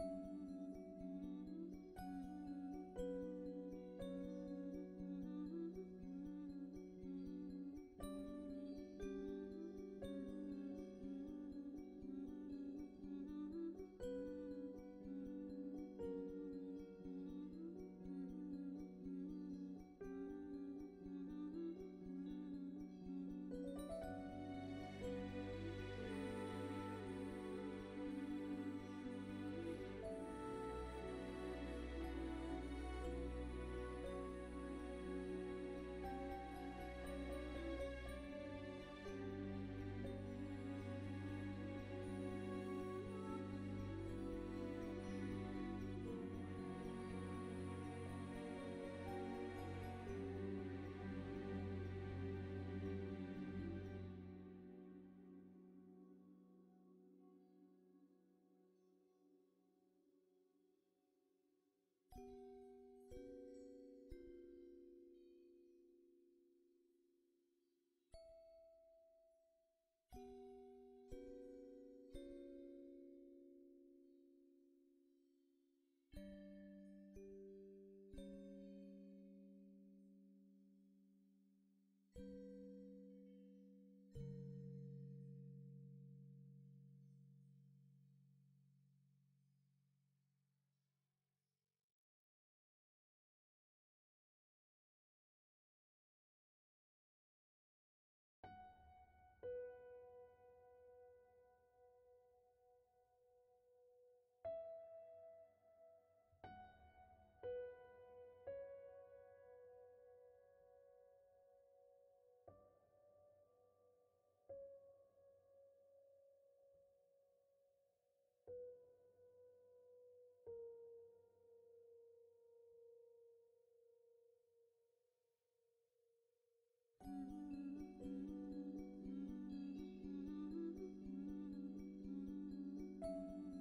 うん。うん。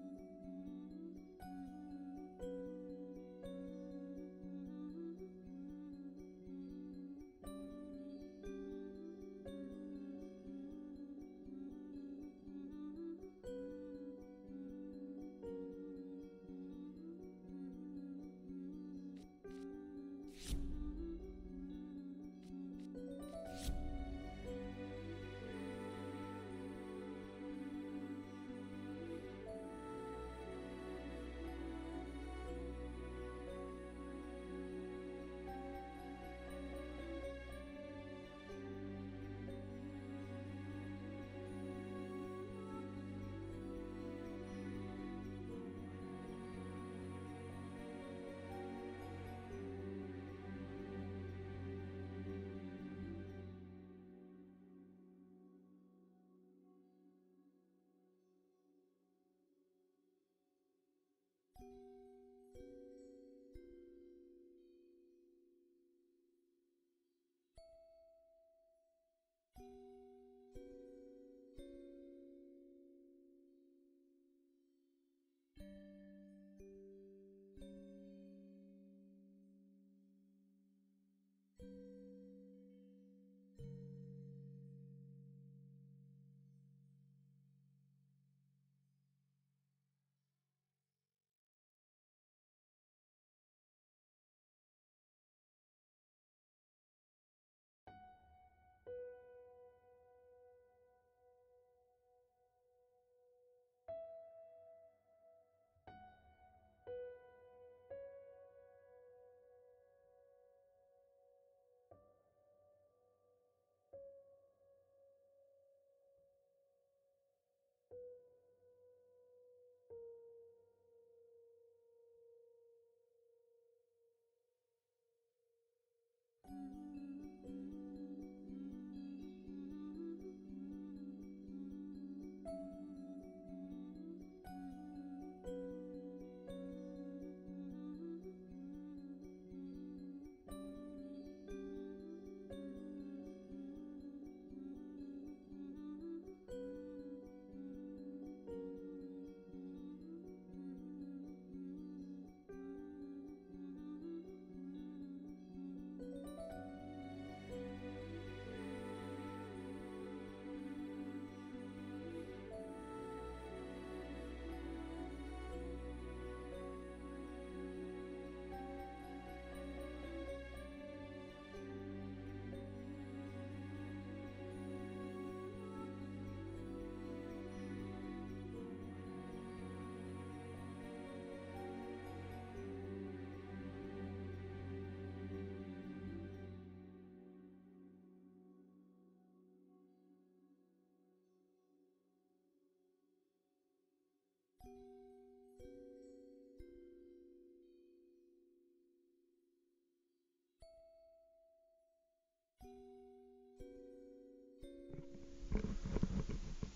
うん。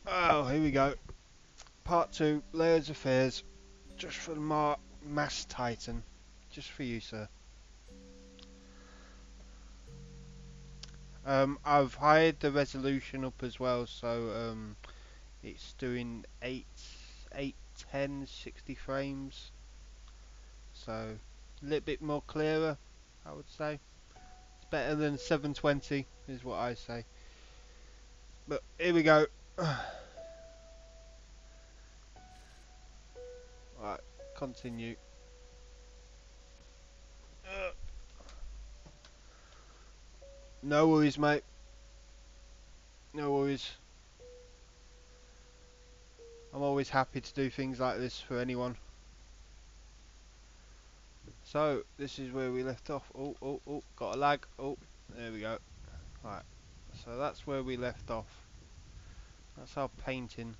Oh, here we go. Part two, layers of fears, just for the Mar Mass Titan, just for you, sir. Um, I've hired the resolution up as well, so um, it's doing 8, 8, 10, 60 frames. So a little bit more clearer, I would say. It's better than 720, is what I say. But here we go. Right, continue. No worries, mate. No worries. I'm always happy to do things like this for anyone. So, this is where we left off. Oh, oh, oh, got a lag. Oh, there we go. Right, so that's where we left off. That's our painting.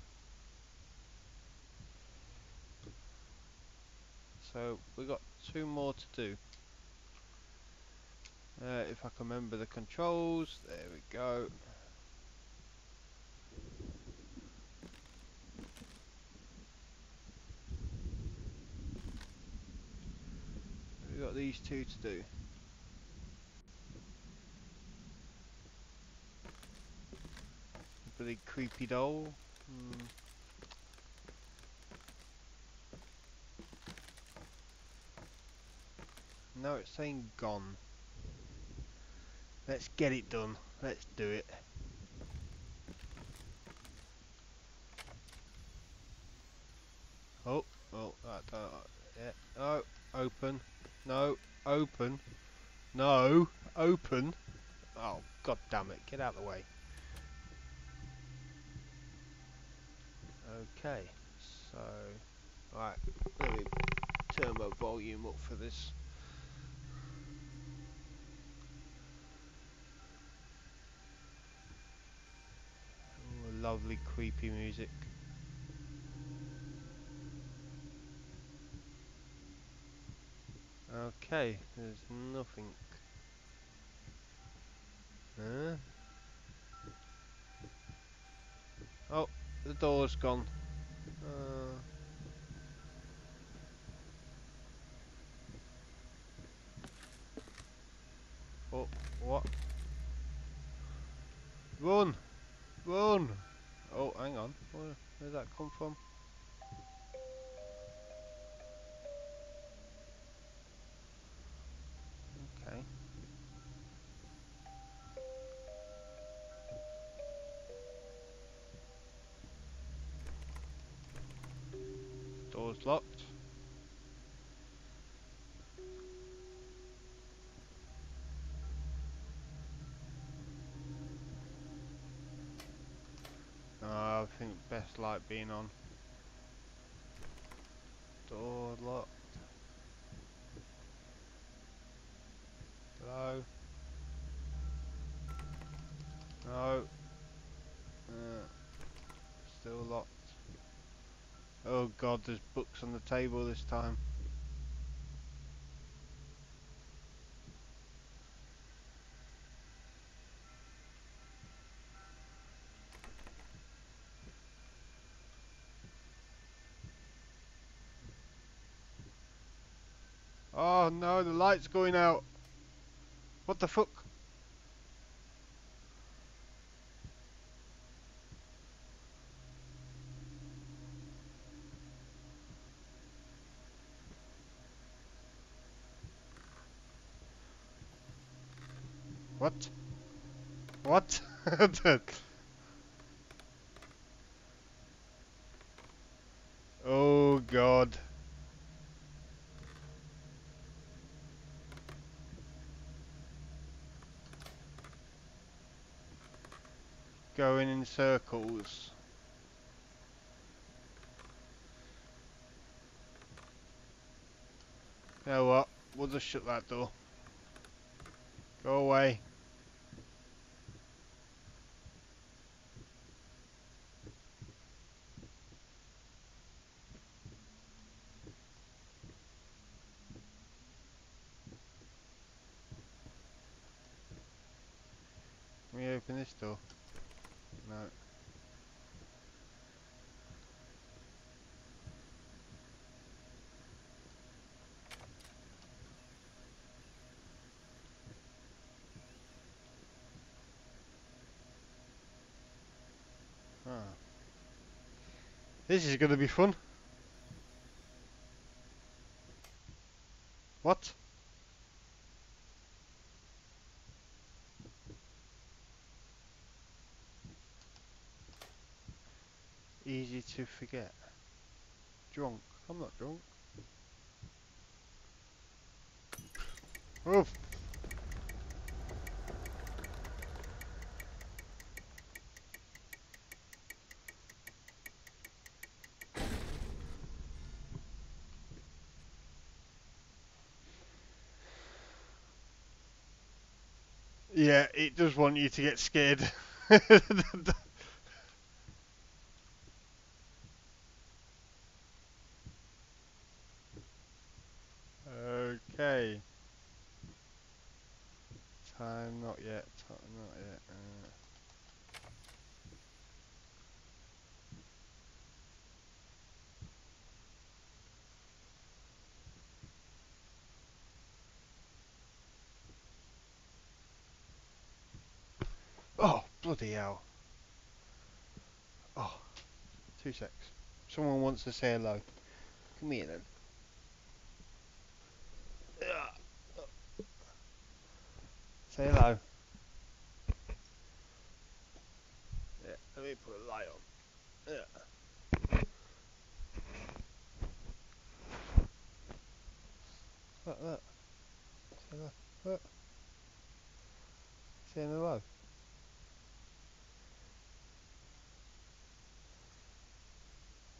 So, we've got two more to do. Uh, if I can remember the controls, there we go. We've got these two to do. Really creepy doll. Hmm. No, it's saying gone. Let's get it done. Let's do it. Oh, oh, that, yeah. Oh, open. No, open. No, open. Oh, god damn it. Get out of the way. Okay, so, right, let me turn my volume up for this. Ooh, lovely creepy music. Okay, there's nothing. Huh? Oh, the door's gone. Uh, oh, what? Run! Run! Oh, hang on. Where, where did that come from? Okay. Being on. Door locked. Hello? No. Uh, still locked. Oh god, there's books on the table this time. Oh no, the light's going out. What the fuck? What? What? oh god. Going circles. You know what? We'll just shut that door. Go away. Can we open this door? No. Ah. This is going to be fun. What? To forget. Drunk. I'm not drunk. Oh. Yeah, it does want you to get scared. okay. Time, not yet. Time, not yet. Uh, oh, bloody hell. Oh, two secs. Someone wants to say hello. Come here then. Say hello. Yeah, let me put a light on. Yeah. Look, look. Say hello. Look. Saying hello.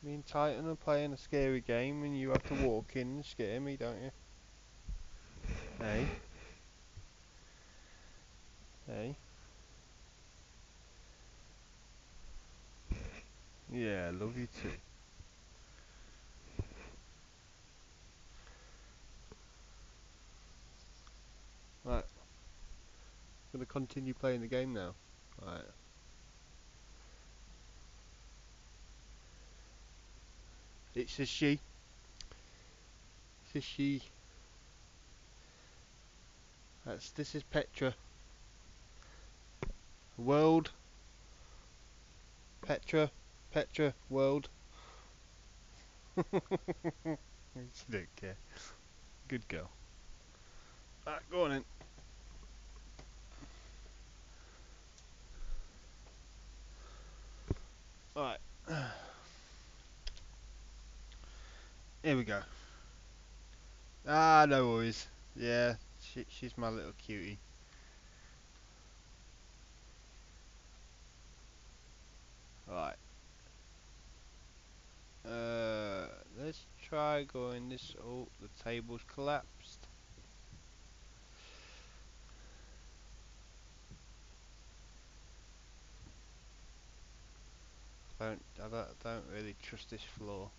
Me and Titan are playing a scary game and you have to walk in and scare me, don't you? Hey? Hey? Yeah, love you too. Right. Gonna continue playing the game now. Right. It's a she. It's a she. That's this is Petra. World. Petra. Petra. World. she don't care. Good girl. Right, go on in. Right. Here we go. Ah, no worries. Yeah, she, she's my little cutie. Right. Uh, let's try going this. Oh, the table's collapsed. Don't I don't, don't really trust this floor.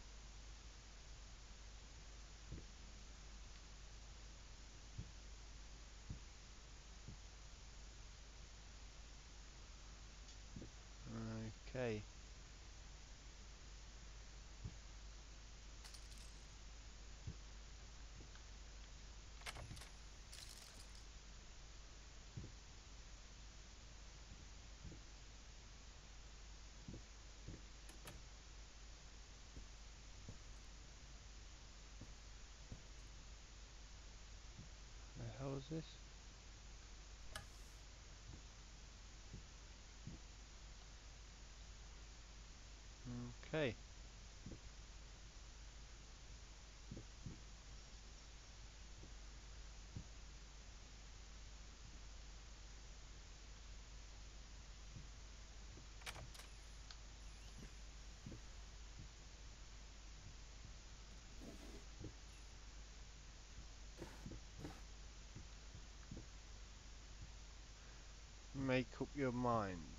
Okay. The hell is this? Okay. Make up your mind.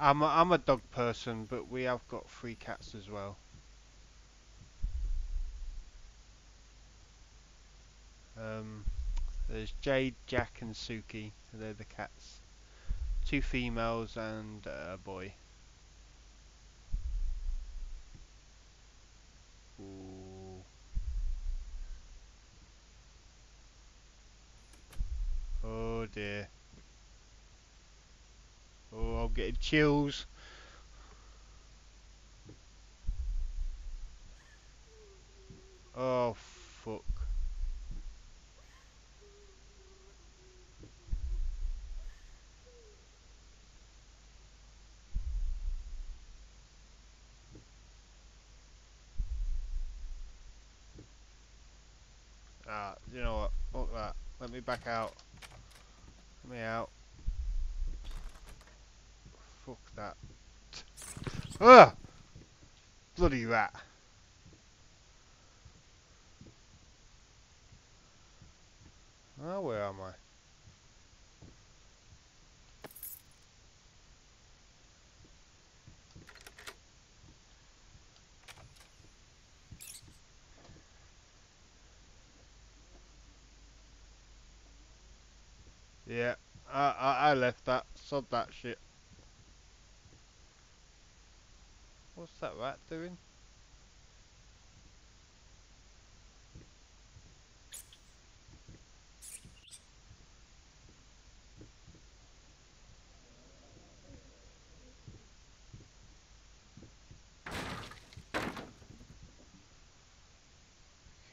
I'm a, I'm a dog person, but we have got three cats as well. Um, There's Jade, Jack, and Suki. They're the cats. Two females and a boy. Ooh. Oh dear. Oh, I'm getting chills. Oh, fuck. Ah, you know what? Fuck that. Let me back out. Let me out. Fuck that. Ah! Bloody rat. Oh, where am I? Yeah, I, I, I left that. Sod that shit. What's that rat doing?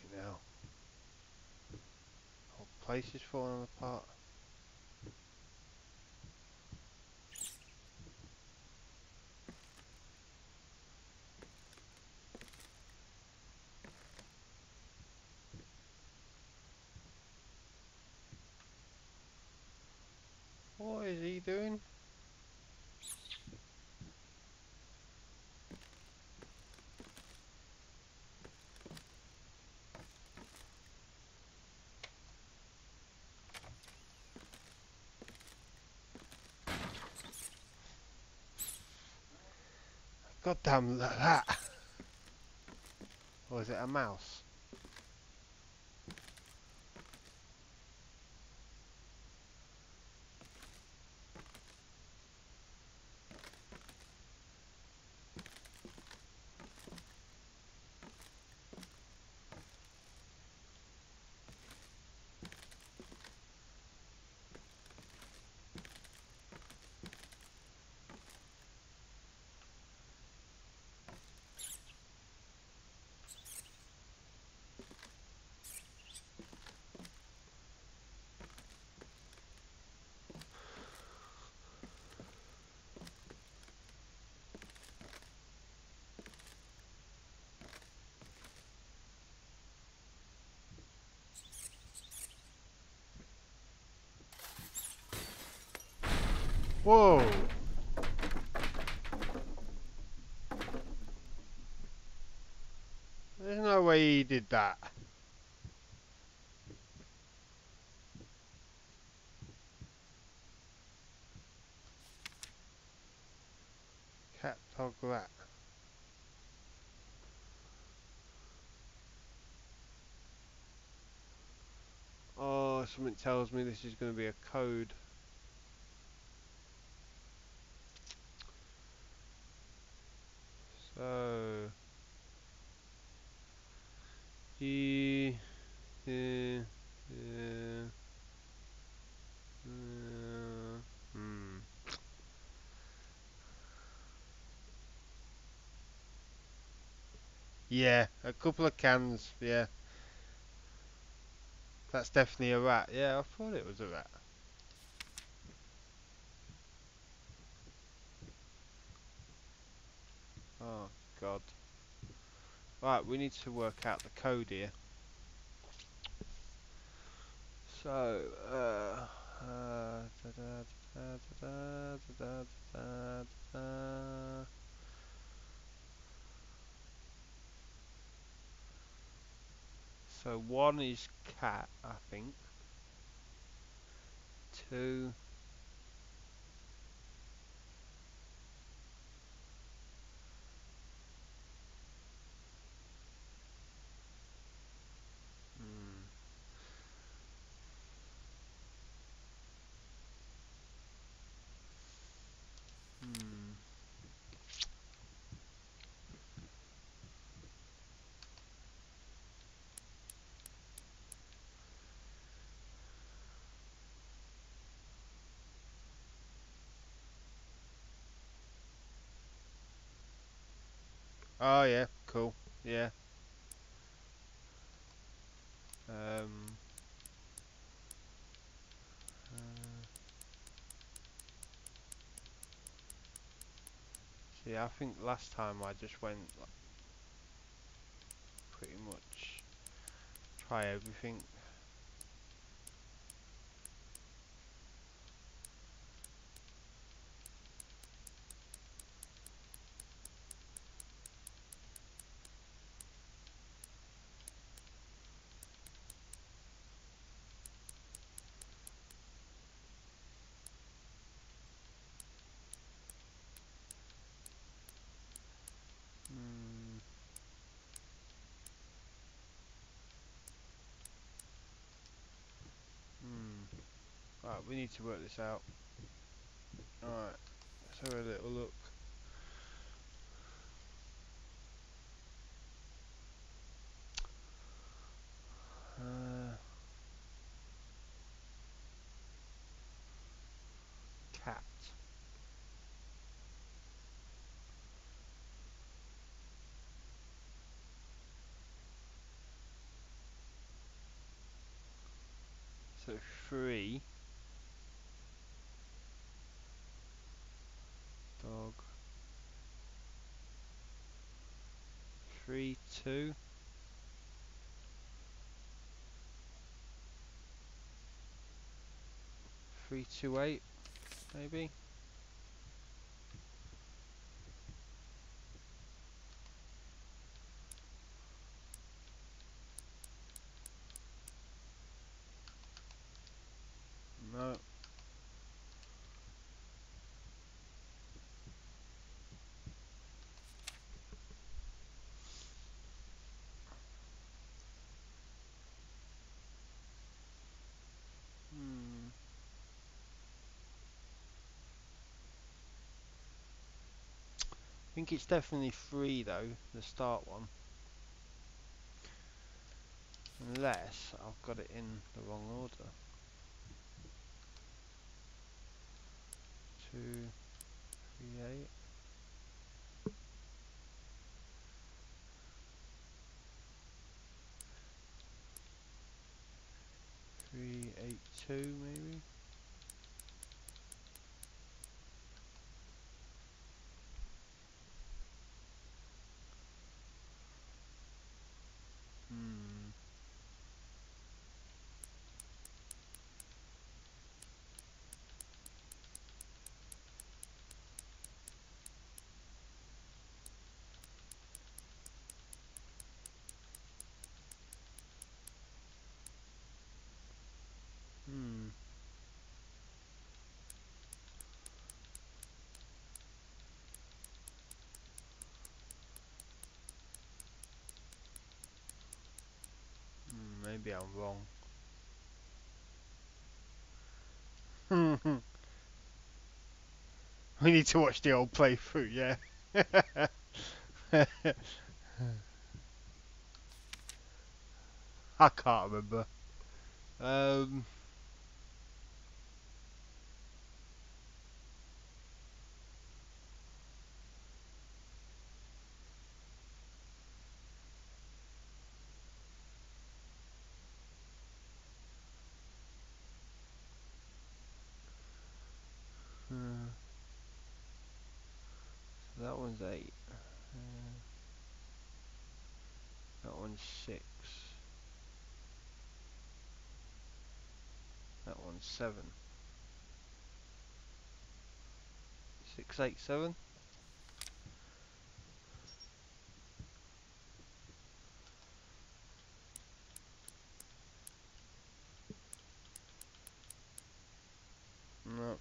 You know. Whole place is falling apart. What is he doing? Goddamn that! Or is it a mouse? Whoa! There's no way he did that. Cat, dog, rat. Oh, something tells me this is going to be a code. So, G, uh, uh, uh, hmm. Yeah, a couple of cans. Yeah, that's definitely a rat. Yeah, I thought it was a rat. Oh God. Right, we need to work out the code here. So, uh, uh, da -da -da -da -da -da -da -da So one is cat, I think. Two. Oh yeah, cool. Yeah. Um. uh, see, I think last time I just went like, pretty much try everything. We need to work this out. Alright, let's have a little look. Uh, cat. So three. Dog. Three. Three, two, eight, maybe. No. Hmm. I think it's definitely three though, the start one. Unless I've got it in the wrong order. Two, three, eight. Three, eight, two, maybe. Maybe I'm wrong. we need to watch the old playthrough, yeah. I can't remember. Um. uh, so that one's eight. Uh, that one's six. That one's seven. Six, eight, seven. No.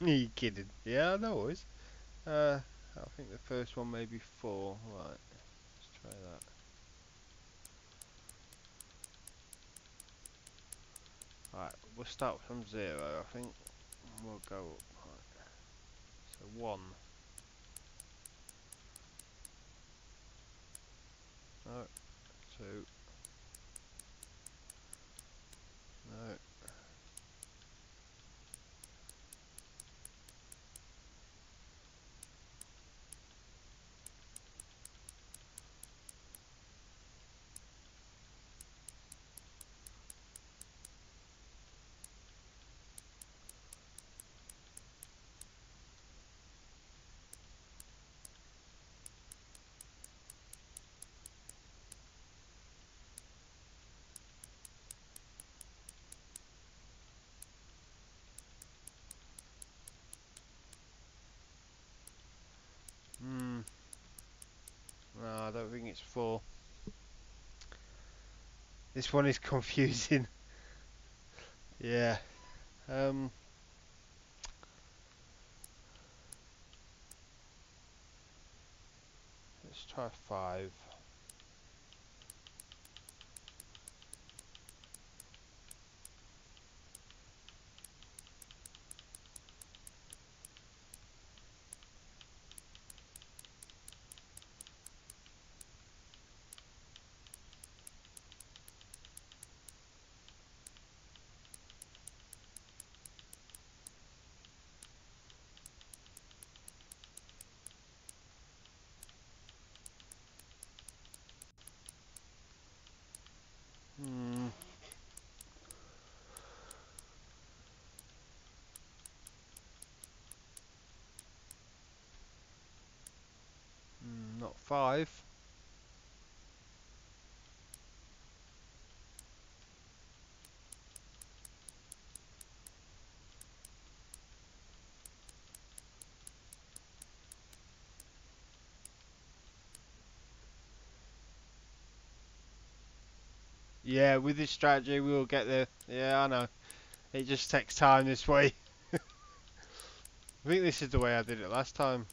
Are you kidding? Yeah, no worries. Uh, I think the first one may be four. Right, let's try that. Right, we'll start from zero, I think. We'll go up. Right. So one. No. Two. No. That's four. This one is confusing. yeah. Um. Let's try five. Hmm. Mm, not five. Yeah, with this strategy we will get there. Yeah, I know. It just takes time this way. I think this is the way I did it last time.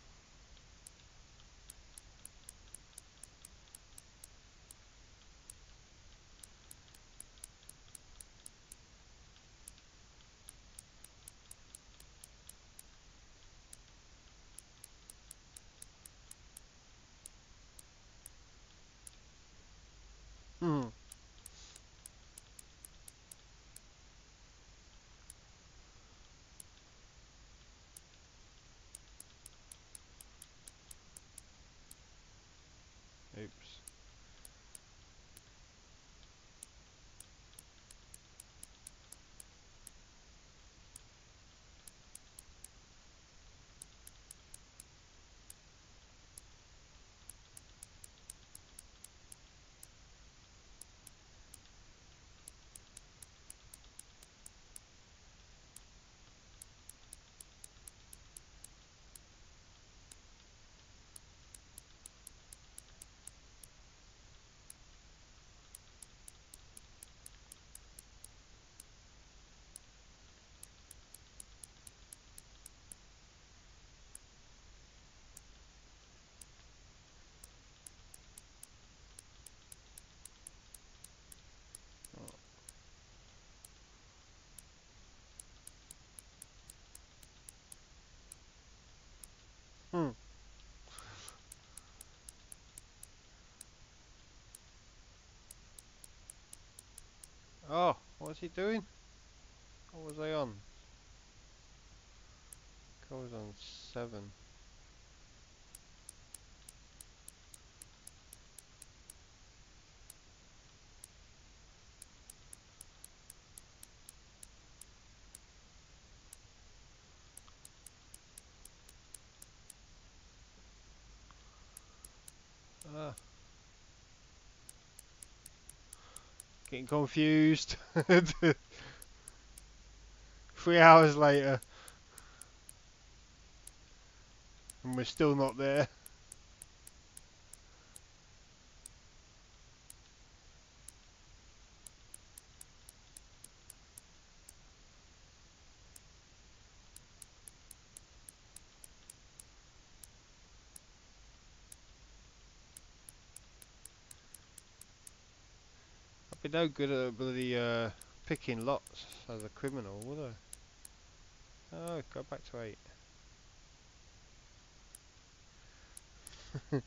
Oh, what was he doing? What was I on? I was on 7. Getting confused. Three hours later. And we're still not there. No good at bloody uh, picking lots as a criminal, would I? Oh, go back to eight.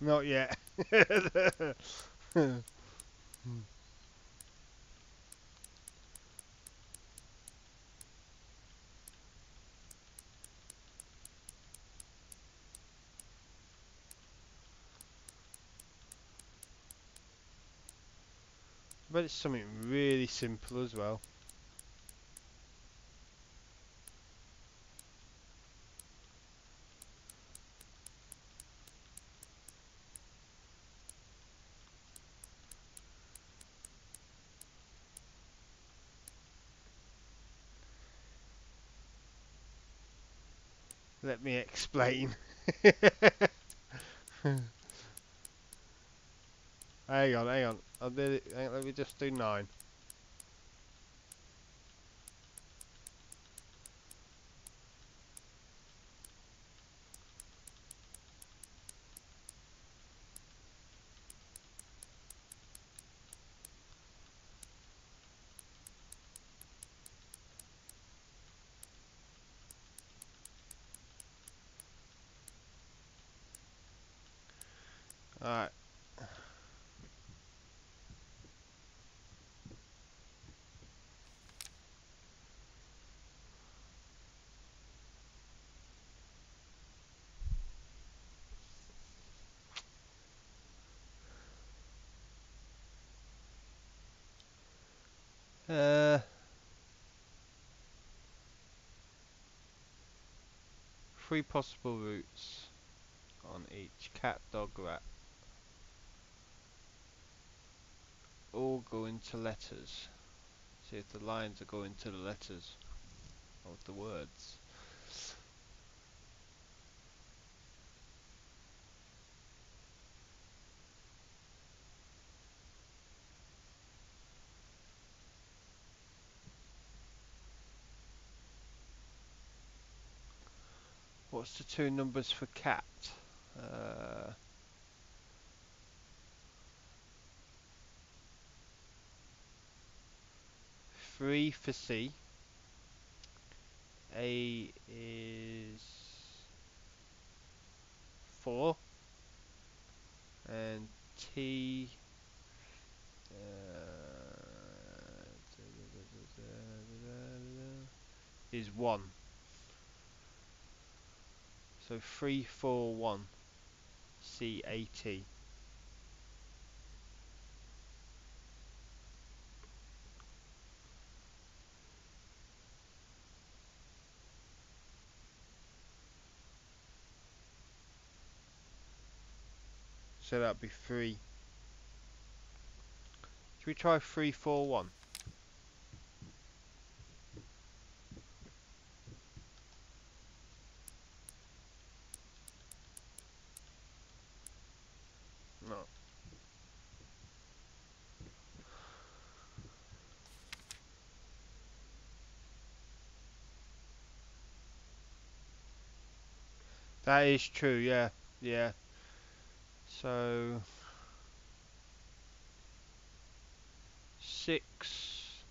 Not yet. but it's something really simple as well. Let me explain. hang on, hang on. I'll do it, hang on, let me just do nine. Alright. Uh, three possible routes on each cat, dog, rat. All go into letters. See if the lines are going to the letters of the words. What's the two numbers for cat? Uh, three for C. A is four. And T uh, is one. So three, four, one. C A T. So that'd be three. Should we try three, four, one? No. That is true, yeah. Yeah. So six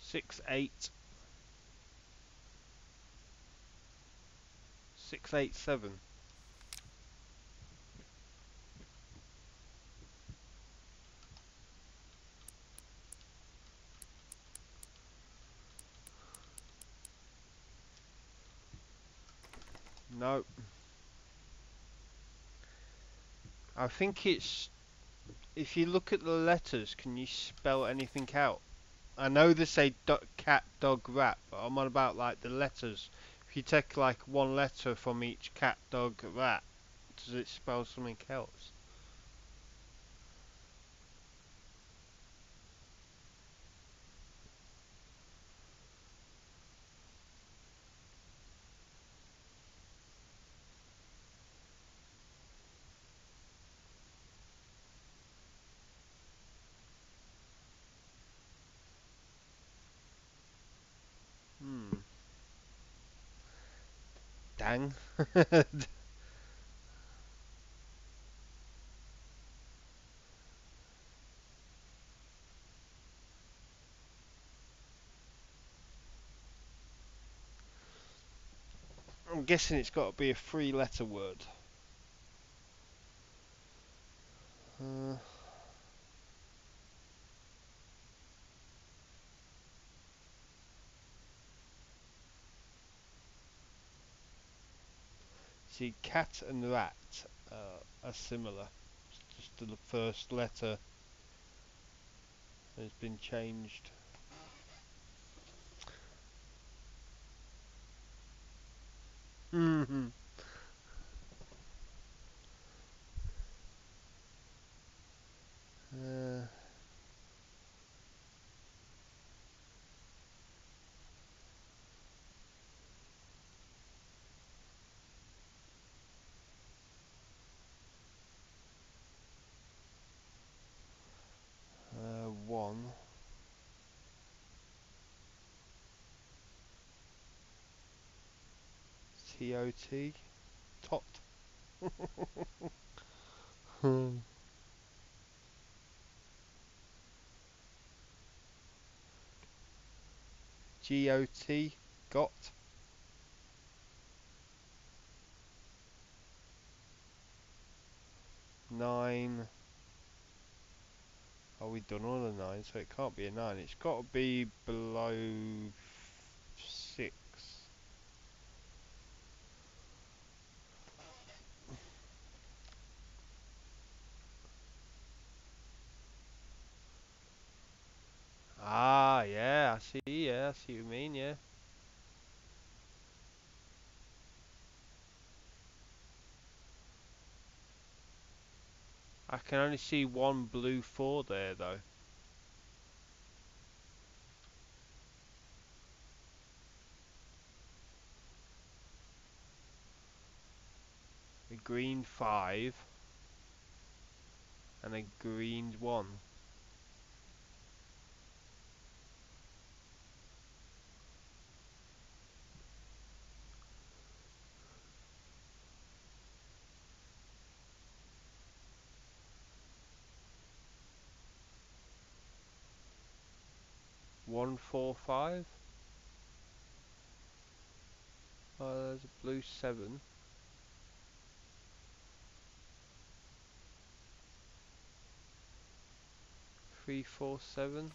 six eight six eight seven. No. I think it's if you look at the letters, can you spell anything out? I know they say do cat, dog, rat, but I'm on about like the letters. If you take like one letter from each cat, dog, rat, does it spell something else? Hmm. I'm guessing it's got to be a three letter word. Uh, see, cat and rat uh, are similar. It's just the first letter has been changed. hmm Uh, TOT. Tot. Hmm. GOT. Got. Nine. Are we done all the nine? So it can't be a nine. It's got to be below six. Ah, yeah, I see, yeah, I see what you mean, yeah. I can only see one blue four there, though. A green five. And a green one. One four five. Oh, there's a blue seven. Three four seven.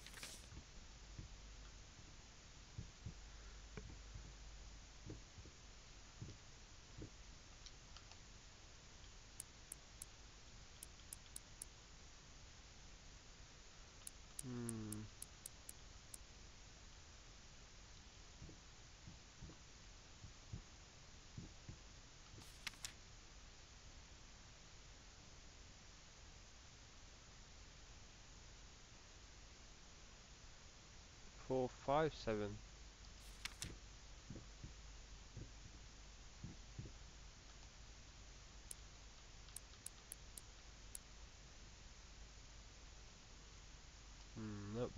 Four five seven. Hmm, nope.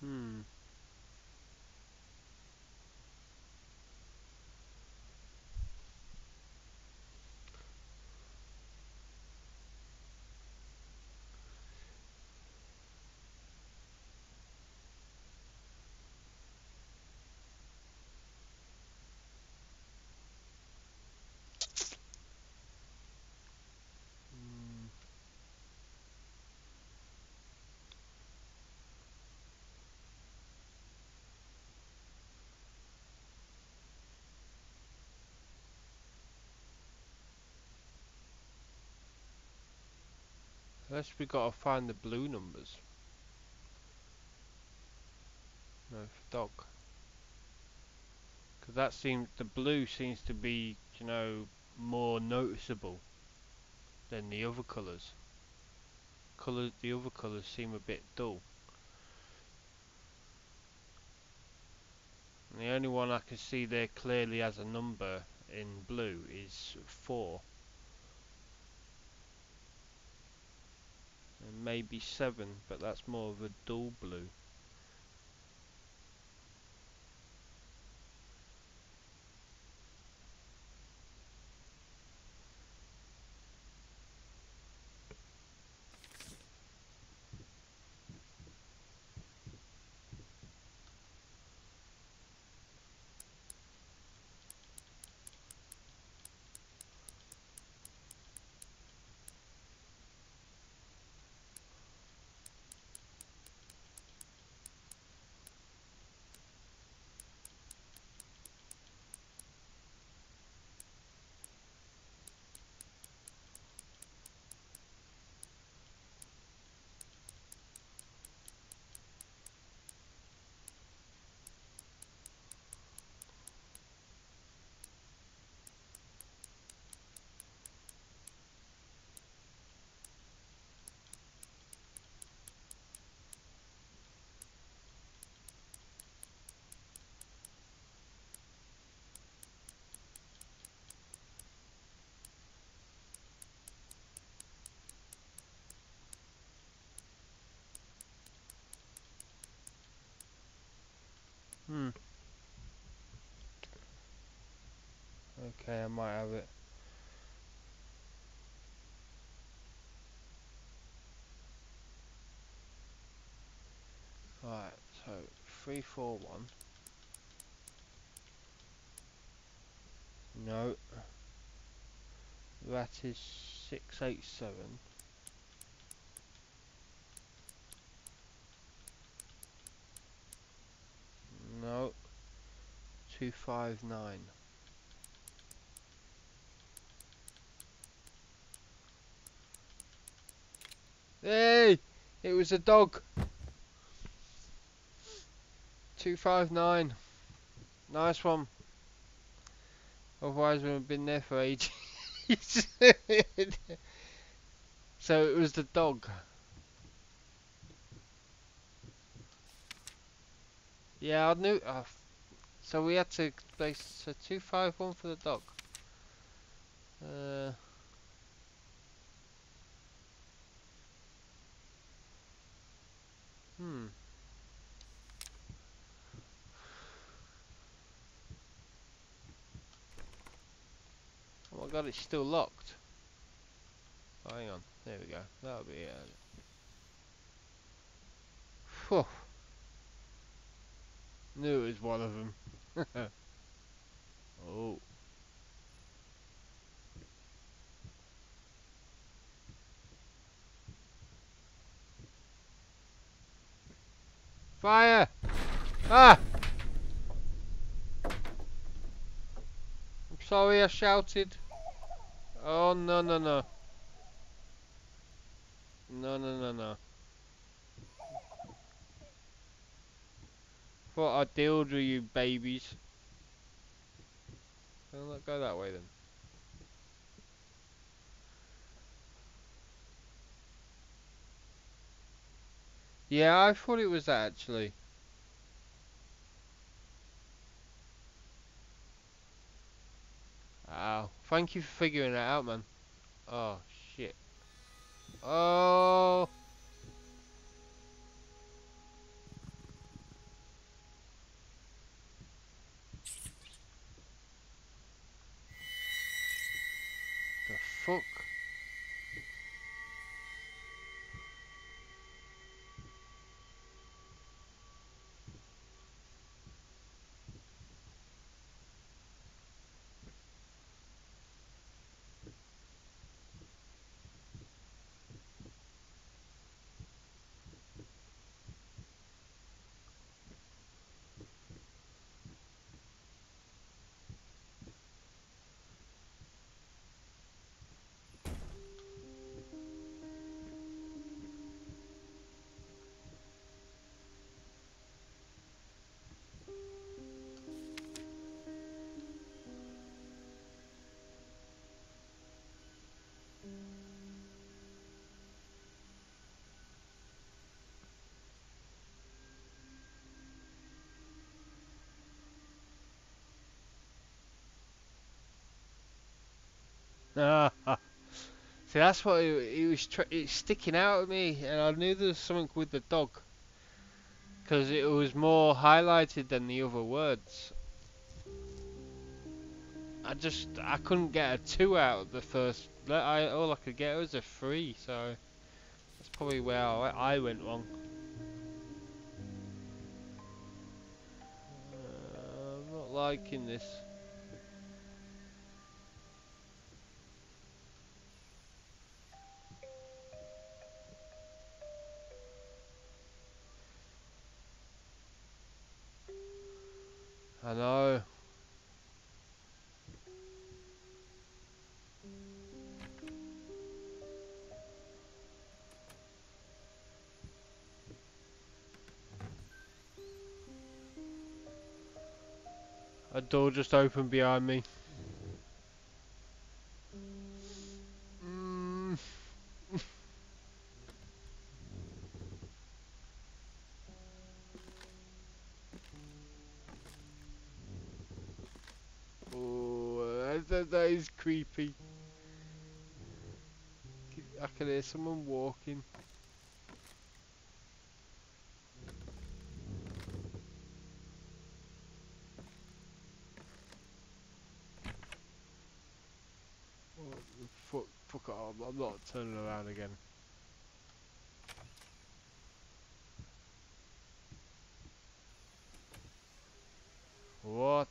Hmm. Hmm. Unless we gotta find the blue numbers. No, for dog. Because that seems, the blue seems to be, you know, more noticeable than the other colours. Colour, the other colours seem a bit dull. And the only one I can see there clearly as a number in blue is 4. And maybe 7, but that's more of a dull blue. Hmm. Okay, I might have it. Right, so three, four, one. No. That is six, eight, seven. No. Two, five, nine. Hey! It was a dog. Two, five, nine. Nice one. Otherwise, we'd have been there for ages. so it was the dog. Yeah, I knew. Uh, so we had to place a two five one for the dog. Uh, hmm. Oh my god, it's still locked. Oh, hang on. There we go. That'll be it. Phew. Knew it was one of them. oh. Fire! Ah! I'm sorry I shouted. Oh, no, no, no. No, no, no, no. Thought I'd deal with you babies. Let go that way then. Yeah, I thought it was that actually. Ow. Thank you for figuring that out, man. Oh, shit. Oh. See, that's what it, it was. Tr it's sticking out at me, and I knew there was something with the dog, because it was more highlighted than the other words. I just I couldn't get a two out of the first. I all I could get was a three, so that's probably where I, I went wrong. Uh, I'm not liking this. I know. A door just opened behind me. Oh, that, that is creepy. I can hear someone walking. Oh, fuck, it I'm not turning around again. What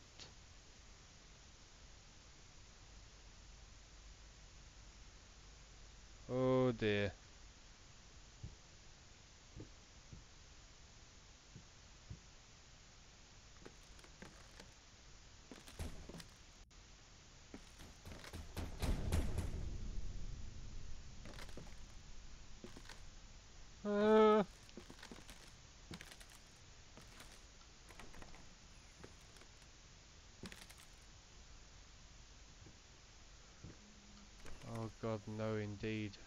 Oh dear. Uh. Oh god, no indeed.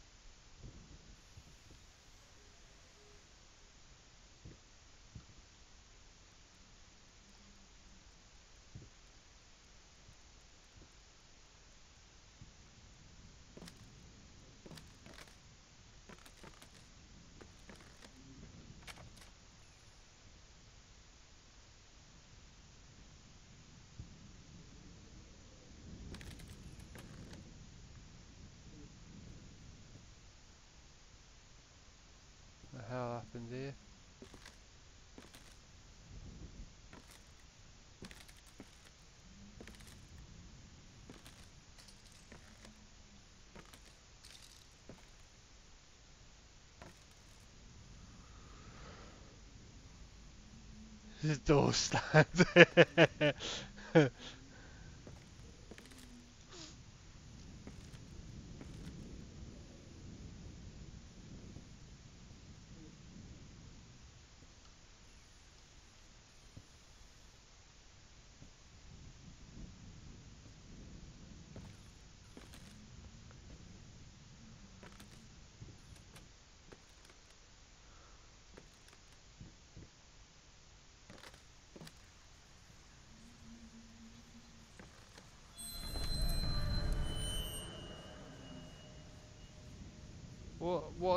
The hell happened here? The door stands. what what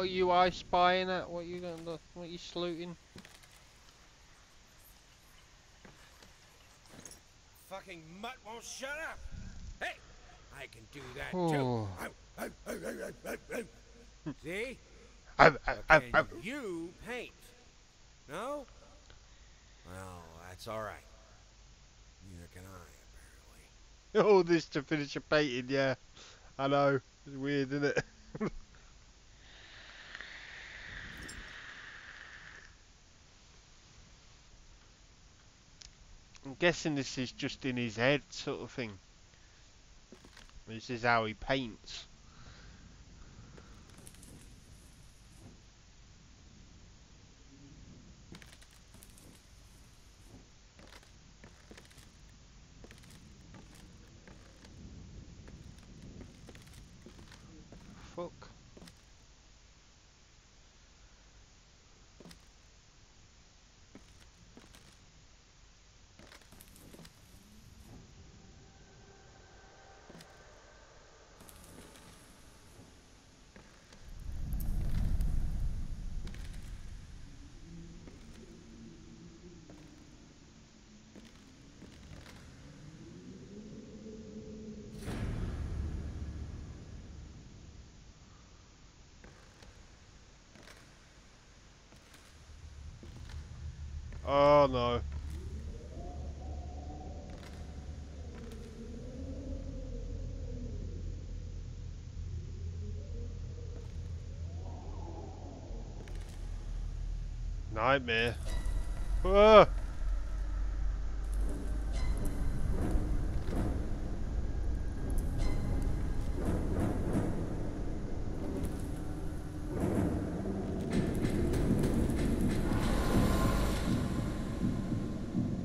are you eye spying at? What you going to what you saluting? Fucking mutt won't shut up. Hey, I can do that Oh. too. See? I've, But can you paint? No? Well, that's all right. Neither can I, apparently. all this to finish a painting, yeah. I know. It's weird, isn't it? I'm guessing this is just in his head, sort of thing. This is how he paints. Fuck. No. Nightmare. Whoa.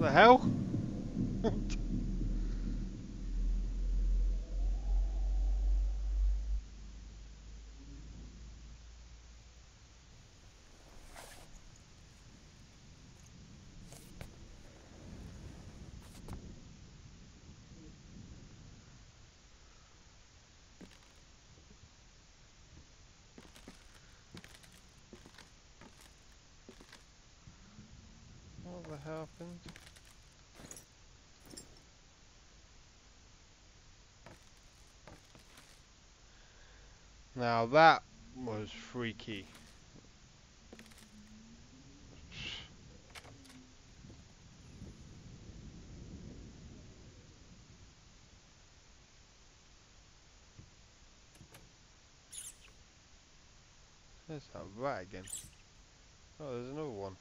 The hell? What the hell happened? Now that was freaky. There's that rat again. Oh, there's another one.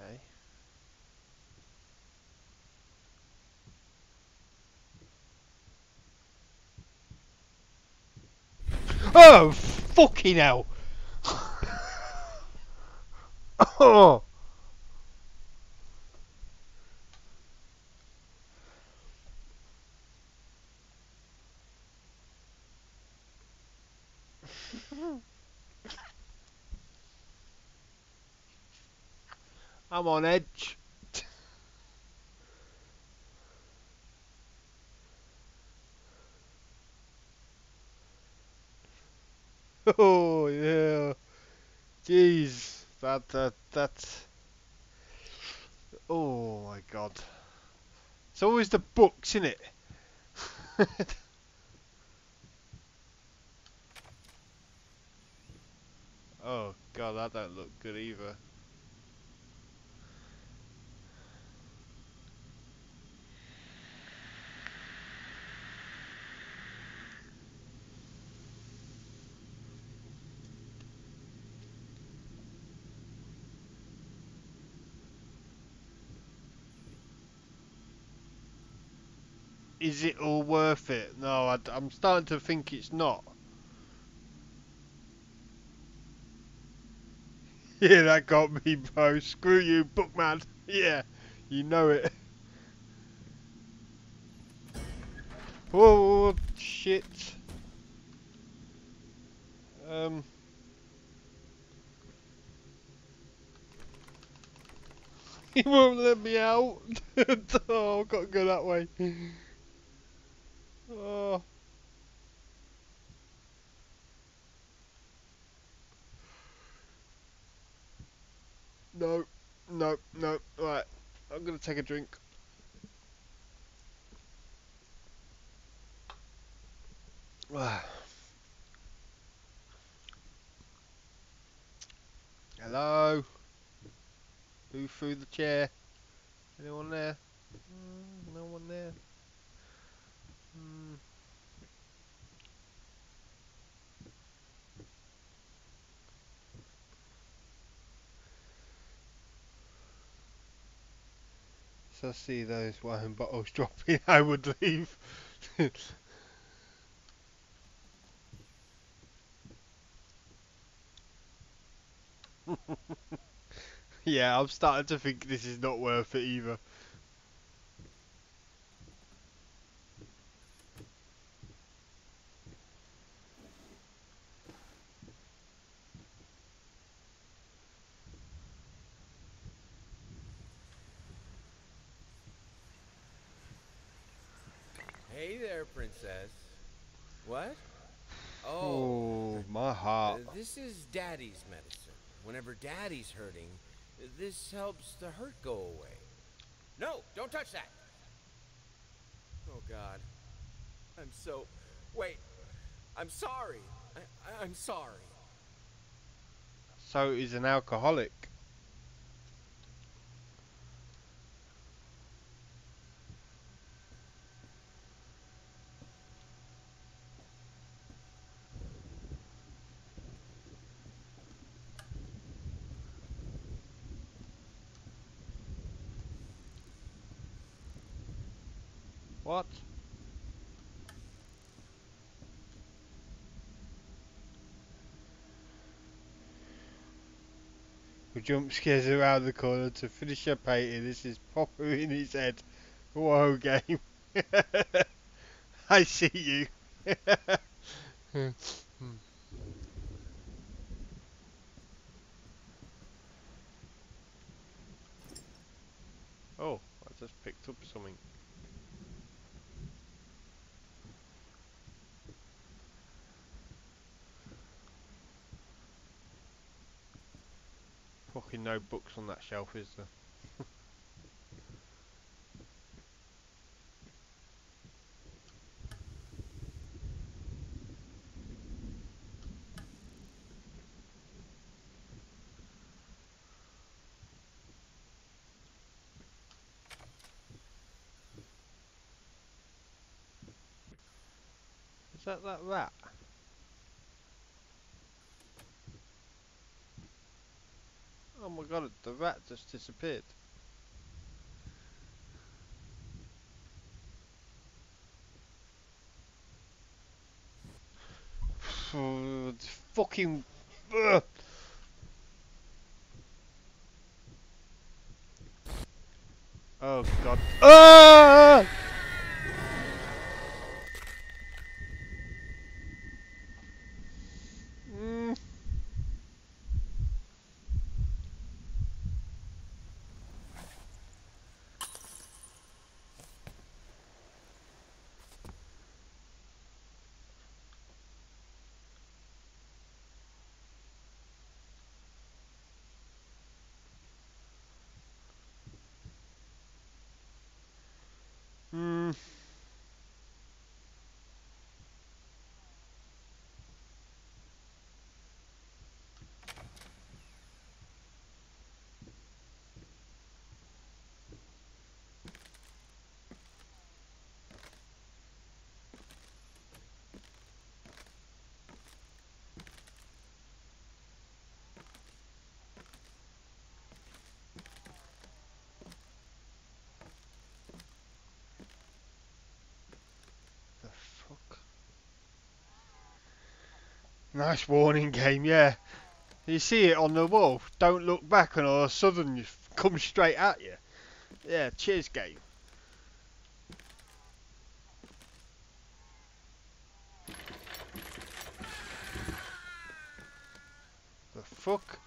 Okay. Oh, fucking hell! oh! I'm on edge. oh yeah. Jeez. That that that Oh my god. It's always the books, in it? oh god, that don't look good either. Is it all worth it? No, I, am starting to think it's not. Yeah, that got me, bro. Screw you, bookman. Yeah, you know it. Oh, shit. Um. He won't let me out. oh, I've got to go that way. Oh. No, no, no. Right, I'm gonna take a drink. Hello? Who threw the chair? Anyone there? Mm, no one there. So see those wine bottles dropping, I would leave. yeah, I'm starting to think this is not worth it either. Hey there, princess. What? Oh, my heart. Uh, this is Daddy's medicine. Whenever Daddy's hurting, this helps the hurt go away. No, don't touch that. Oh God, I'm so. Wait, I'm sorry. I, I'm sorry. So he's an alcoholic. What? Who jump scares around the corner to finish a painting. This is proper in his head. Whoa game. I see you. Oh, I just picked up something. Fucking no books on that shelf, is there? Is that that rat? Oh my god, the rat just disappeared. Fucking. Ugh. Oh god. Ah! Mm. Mm. The fuck? Nice warning game, yeah. You see it on the wall. Don't look back, and all of a sudden you come straight at you. Yeah, cheers game. The fuck?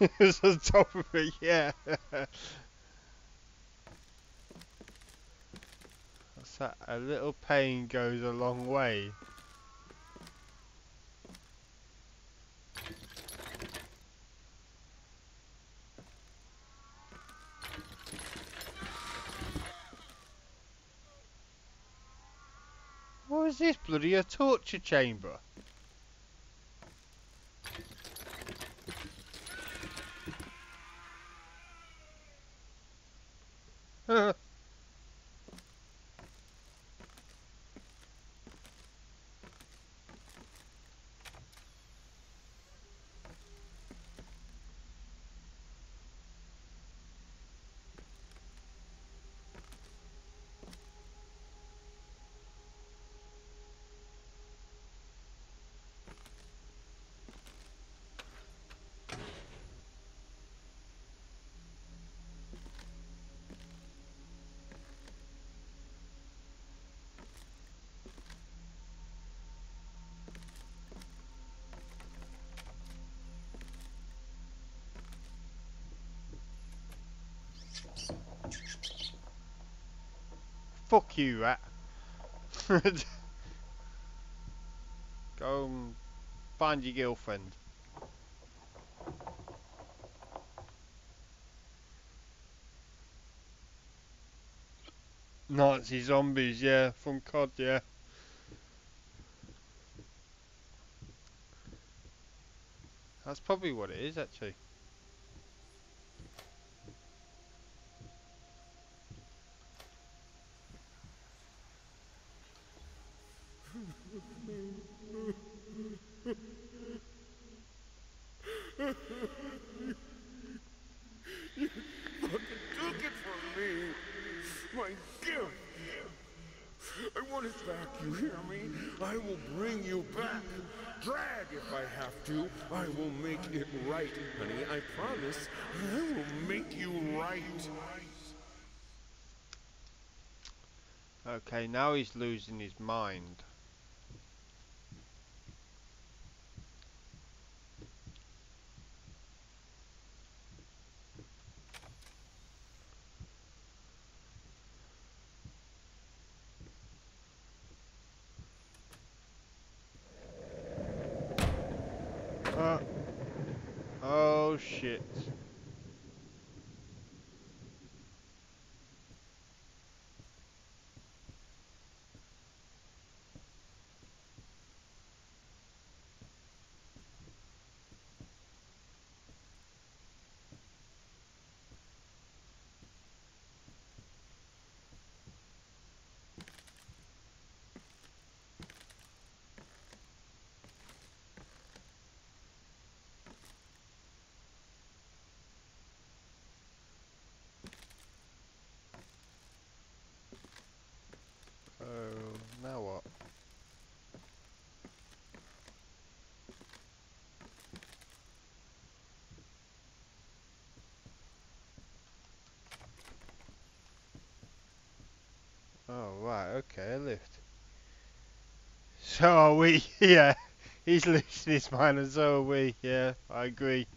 it's on top of it, yeah. A little pain goes a long way. What is this bloody a torture chamber? Fuck you, rat. Go and find your girlfriend. Nazi zombies, yeah, from COD, yeah. That's probably what it is, actually. took it from me. My gift. I want it back, you hear me? I will bring you back. Drag if I have to. I will make it right, honey. I promise. I will make you right. Okay, now he's losing his mind. Uh, oh shit. Oh, now what? Oh, right, okay, a lift. So are we, yeah. He's losing his mind and so are we, yeah, I agree.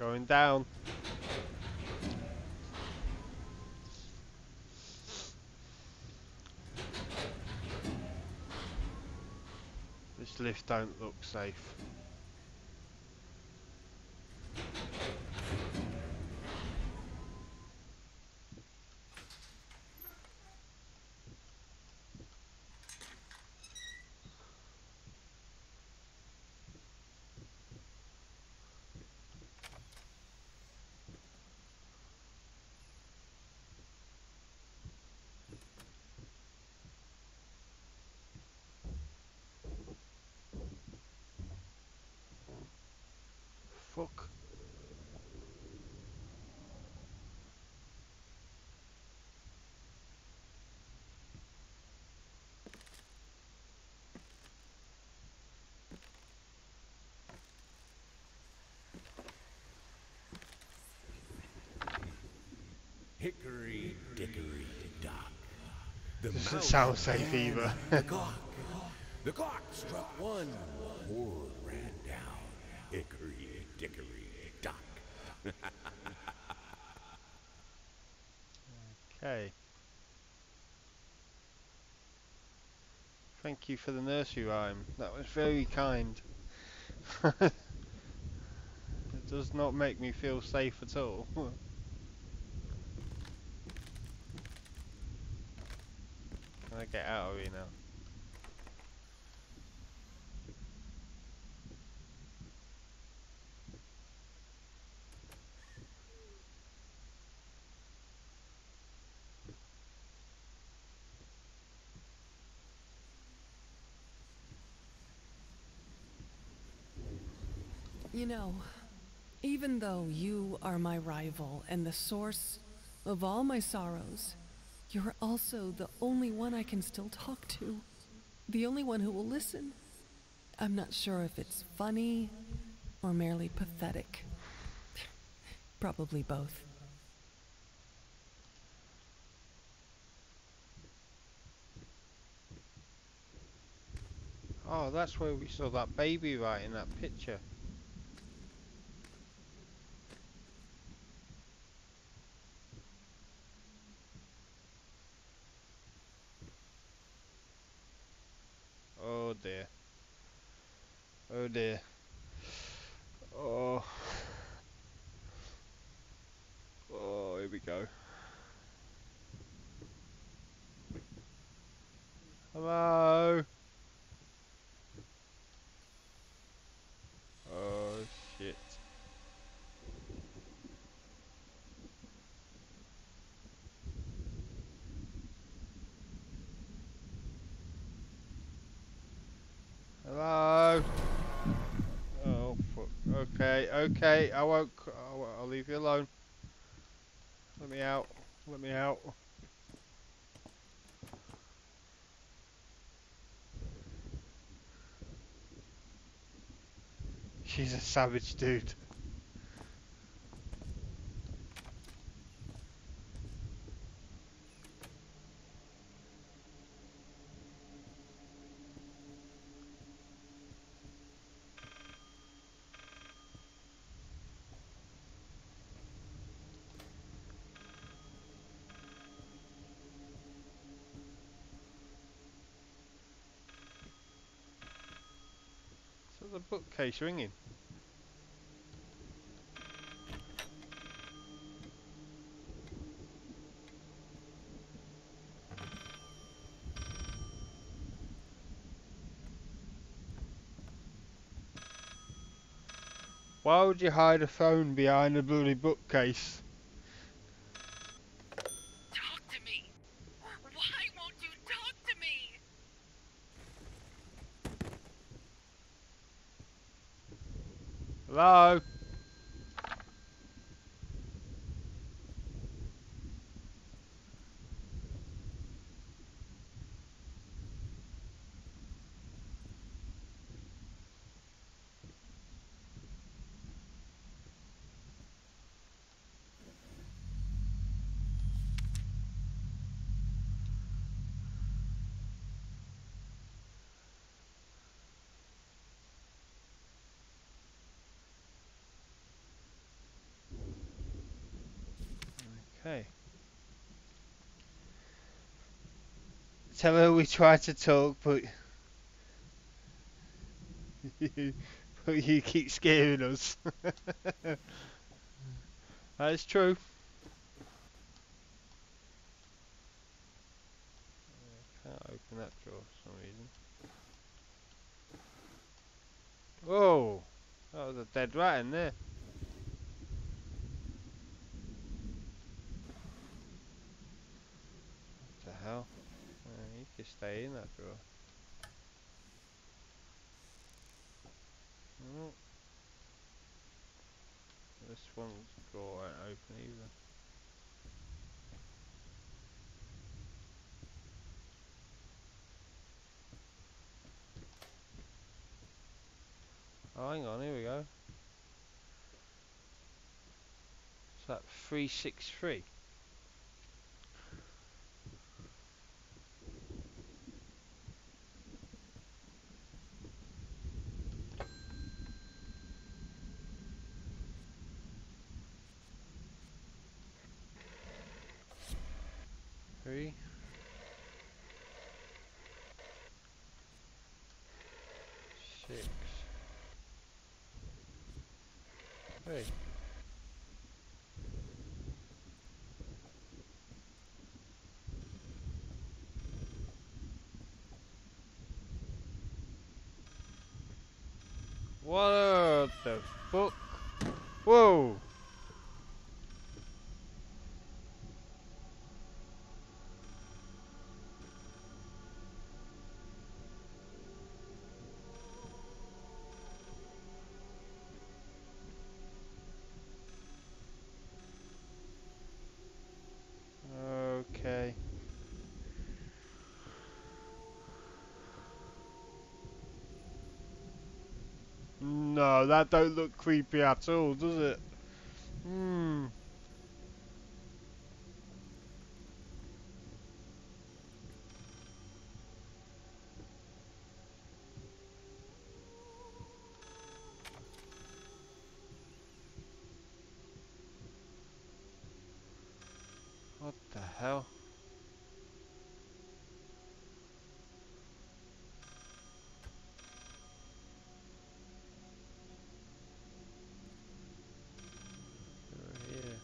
Going down. This lift don't look safe. Fuck. Hickory dickory dock. The Doesn't mouse sound safe ran either. the clock. The clock struck one. Word ran down. Hickory dickory dock. Okay. Thank you for the nursery rhyme. That was very kind. it does not make me feel safe at all. I get out of here now? You know, even though you are my rival and the source of all my sorrows, you're also the only one I can still talk to. The only one who will listen. I'm not sure if it's funny or merely pathetic. Probably both. Oh, that's where we saw that baby right in that picture. Oh dear. Oh dear. Oh. Oh, here we go. Hello. Oh shit. Hello. Okay, okay, I won't. c- I won't- I'll leave you alone. Let me out. Let me out. She's a savage dude. So bookcase ringing. Why would you hide a phone behind a bloody bookcase? Talk to me. Why won't you talk to me? Hello? Okay. Tell her we tried to talk, but but you keep scaring us. That's true. I can't open that drawer for some reason. Whoa! That was a dead rat in there. What the hell? Stay in that drawer. Mm. This one's drawer won't open either. Oh, hang on, here we go. Is that 363? Three. Six. Hey. What the fuck? Whoa! Okay. No, that don't look creepy at all, does it? Hmm. What the hell? Over here.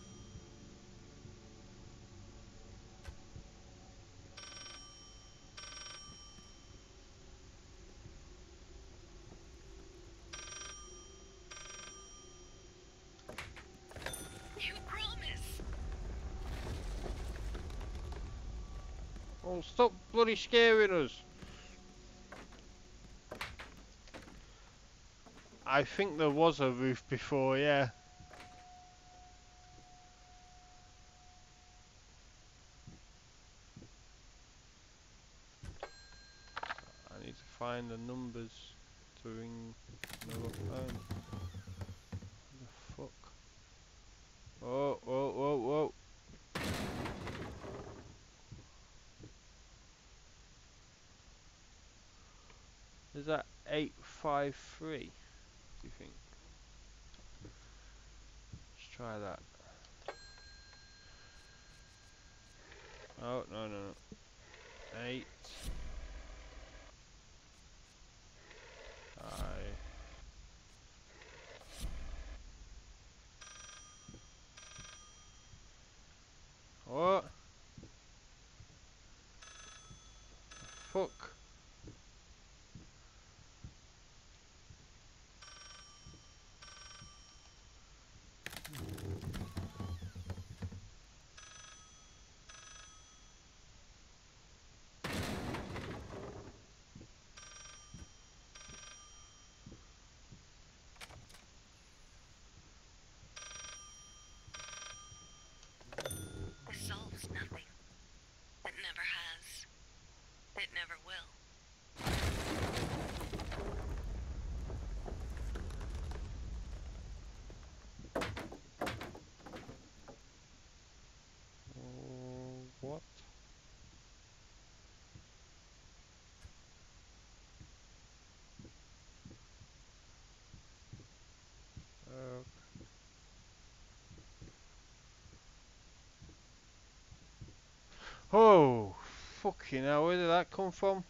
You promise. Oh, stop bloody scaring us! I think there was a roof before, yeah. I need to find the numbers to ring another phone. What the fuck? Oh, whoa, whoa, whoa. Is that 853? Do you think? Let's try that. Oh, no, no, no. 8. I. What? Fuck. This solves nothing. It never has. It never will. Uh, what? Uh, oh, fucking hell, where did that come from?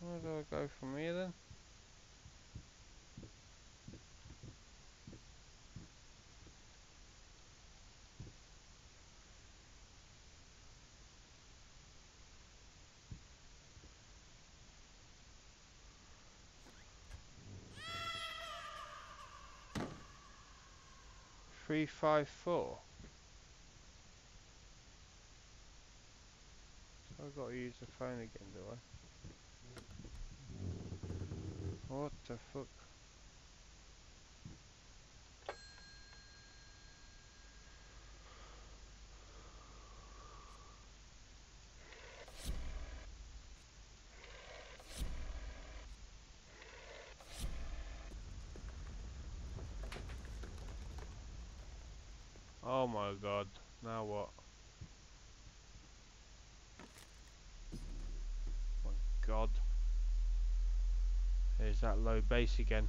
Where do I go from here then? Three five four. So I've got to use the phone again, do I? What the fuck? My god, now what? My god. There's that low bass again.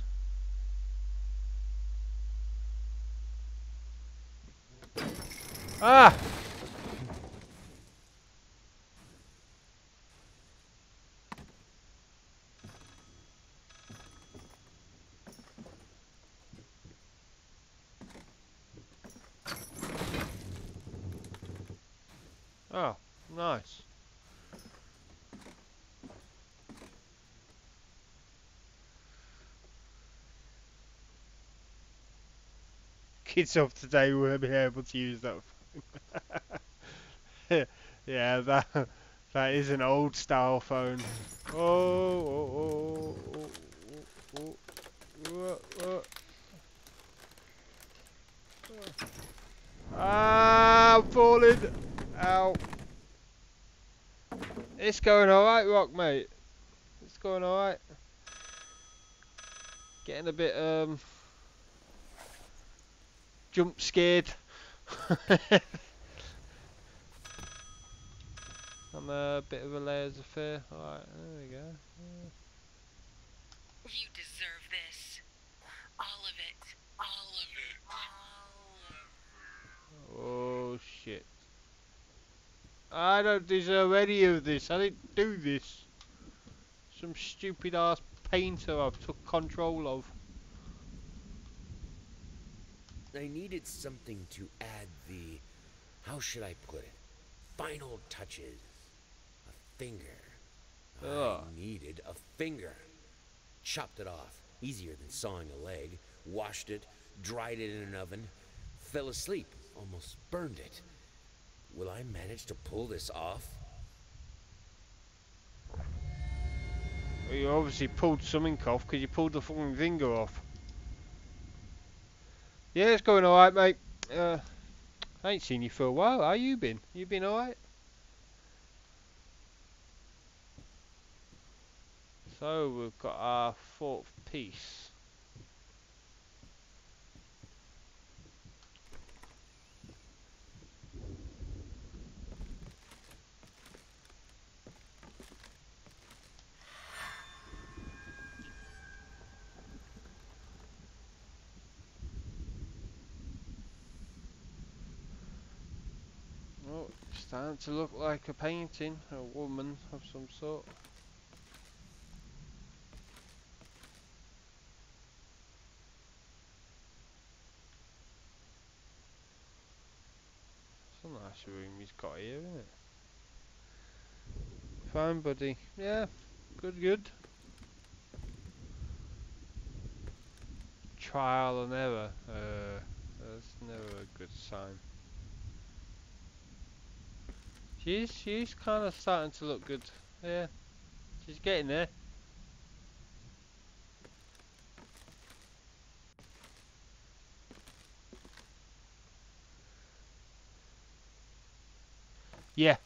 Ah! Oh, nice. Kids of today will be able to use that. yeah, that that is an old style phone. Oh, oh, oh, oh, oh, oh, oh, oh. Ah, I'm falling. Ow. It's going alright, Rock, mate. It's going alright. Getting a bit, um... Jump scared. I'm a bit of a layers of fear. Alright, there we go. You deserve this. All of it. All of it. All of it. Oh, shit. I don't deserve any of this. I didn't do this. Some stupid ass painter I've took control of. I needed something to add the, how should I put it, final touches. A finger. Ugh. I needed a finger. Chopped it off, easier than sawing a leg. Washed it, dried it in an oven. Fell asleep, almost burned it. Will I manage to pull this off? Well, you obviously pulled something off because you pulled the fucking finger off. Yeah, it's going alright, mate. Uh, I ain't seen you for a while. How you been? You been alright? So we've got our fourth piece. Oh, it's starting to look like a painting, a woman of some sort. It's a nice room he's got here, isn't it? Fine, buddy. Yeah, good, good. Trial and error. Uh, that's never a good sign. She's she's kind of starting to look good. Yeah, she's getting there. Yeah,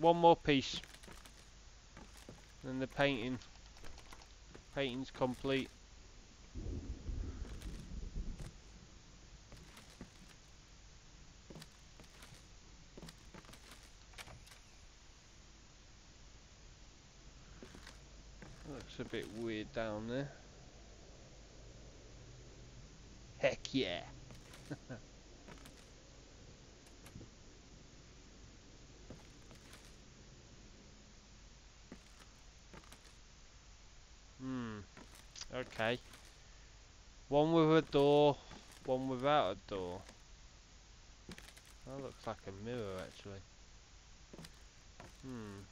one more piece. And the painting. Painting's complete. A bit weird down there. Heck yeah. Hmm. Okay. One with a door, one without a door. That looks like a mirror actually. Hmm.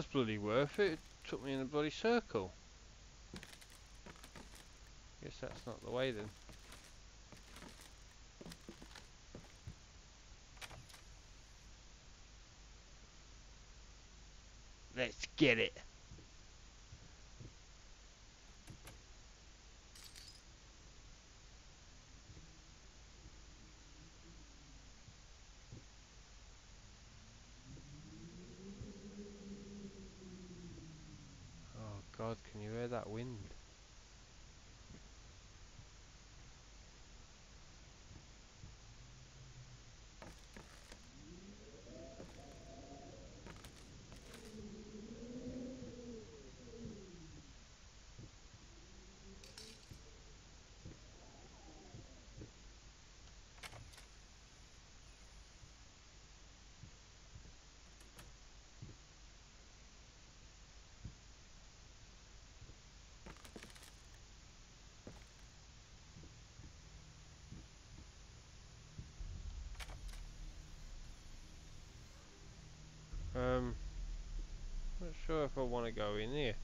Was bloody worth it. It took me in a bloody circle. Guess that's not the way then. Let's get it. Oh god, can you hear that wind? Um, not sure if I want to go in here.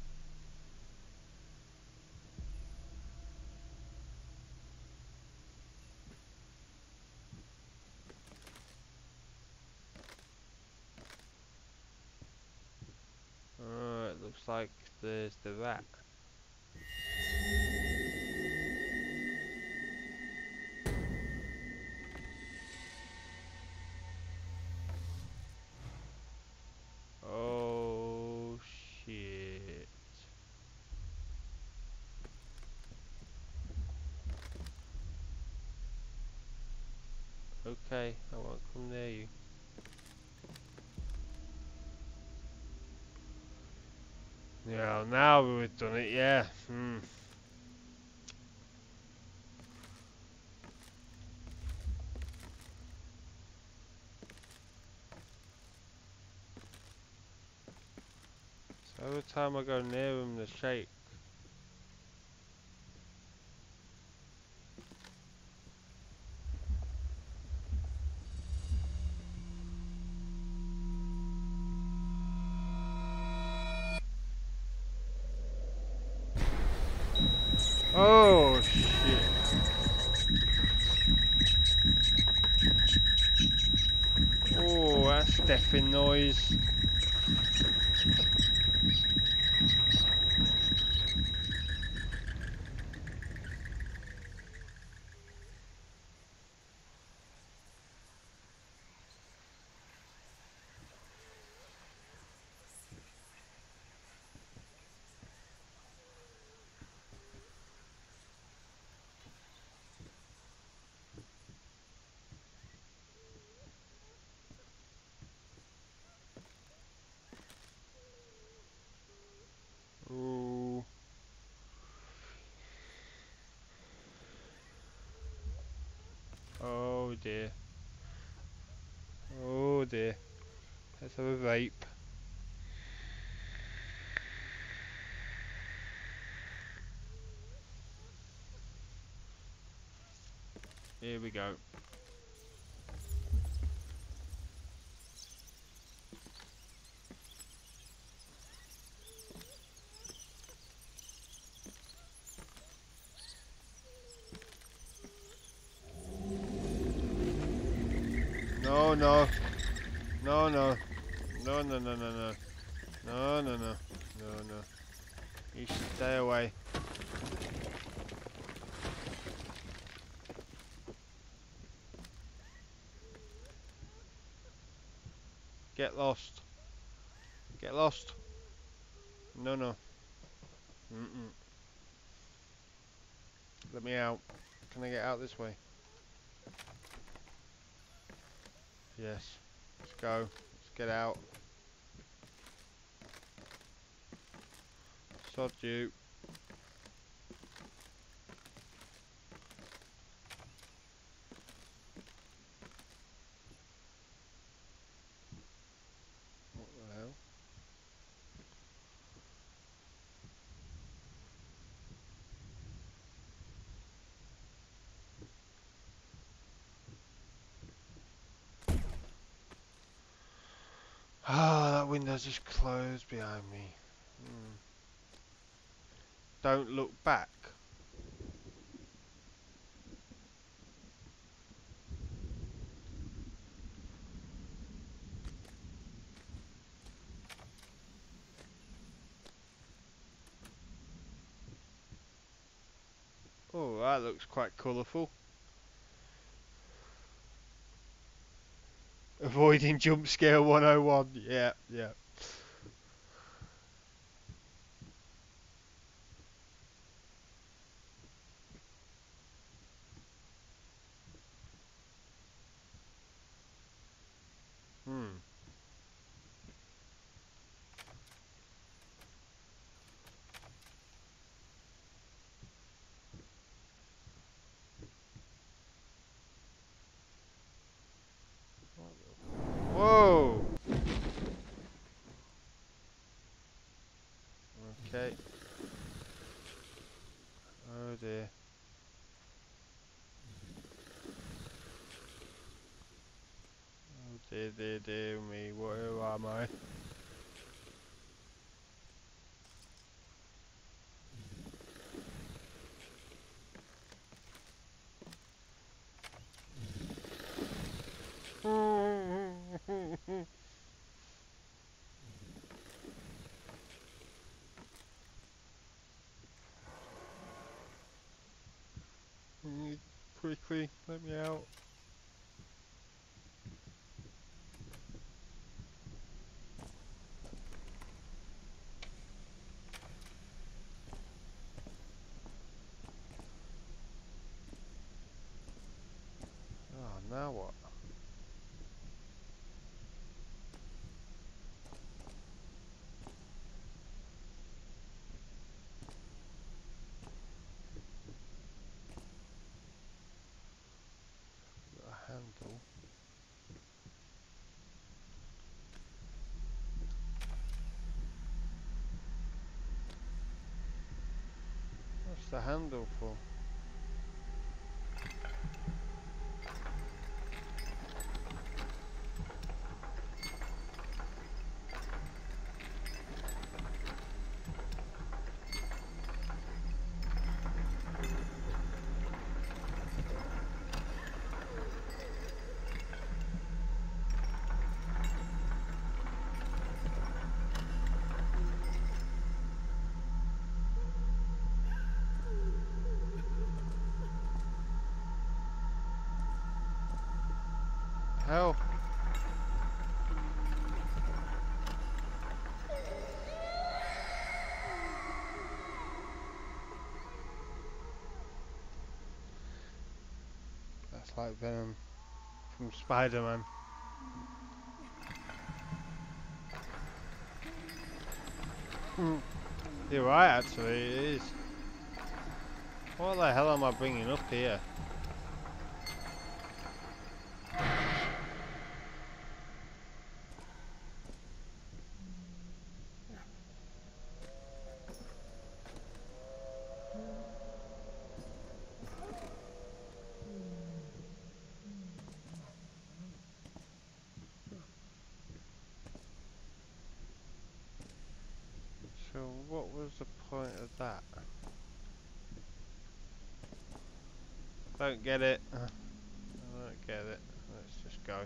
Uh, it looks like there's the rat. Okay, I won't come near you. Yeah, now we've done it, yeah. Hmm. So Every time I go near him, the shake. Oh shit. Oh, that's deafening noise. Ooh. Oh dear. Oh dear. Let's have a vape. Here we go. No, no. No, no. No, no, no, no, no. No, no, no. No, no. You should stay away. Get lost. Get lost. No, no. Mm-mm. Let me out. Can I get out this way? Yes. Let's go. Let's get out. Sod you. What the hell? Ah, just closed behind me. Hmm. Don't look back. Oh, that looks quite colourful. Avoiding jump scare 101. Yeah, yeah. Hmm. Whoa! Okay. Oh dear. Dear, dear me. Where am I? Quickly, let me out. Oh, now what? What's the handle for? Hell. That's like Venom from Spider-Man. Hmm. You're right, actually, it is. What the hell am I bringing up here? So what was the point of that? Don't get it. Uh, I don't get it. Let's just go.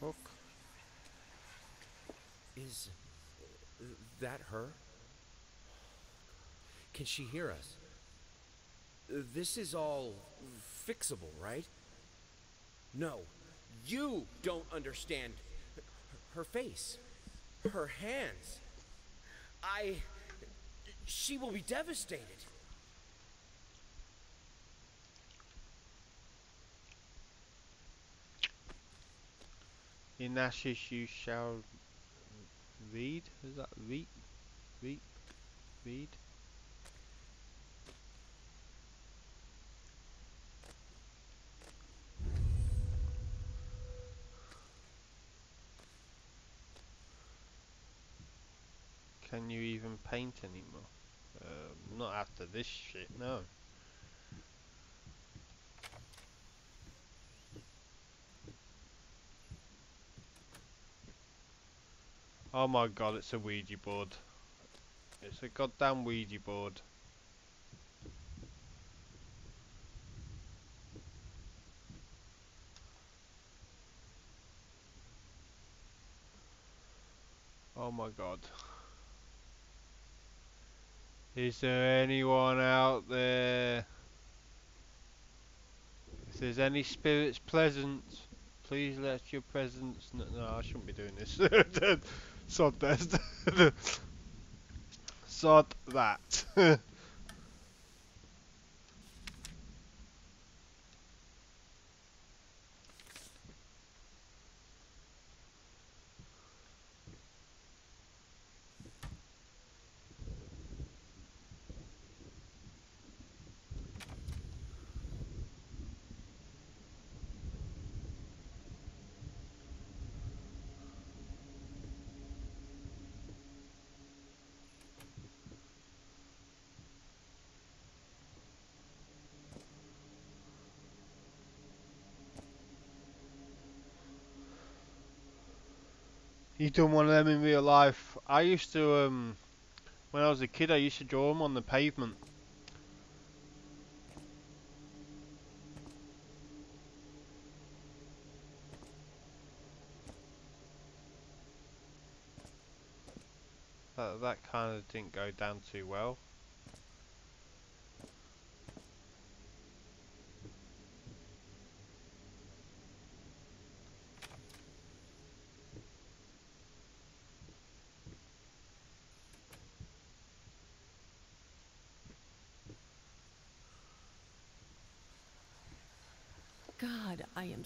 Hook. Is that her? Can she hear us? This is all fixable, right? No, you don't understand her face, her hands. I. She will be devastated. In you shall read. Is that reap? Reap? Read? Can you even paint anymore? Uh, not after this shit, no. Oh my god, it's a Ouija board. It's a goddamn Ouija board. Oh my god. Is there anyone out there? If there's any spirits present, please let your presence. No, no I shouldn't be doing this. Sod that. Sod that. You done one of them in real life? I used to, um, when I was a kid, I used to draw them on the pavement. That that kind of didn't go down too well.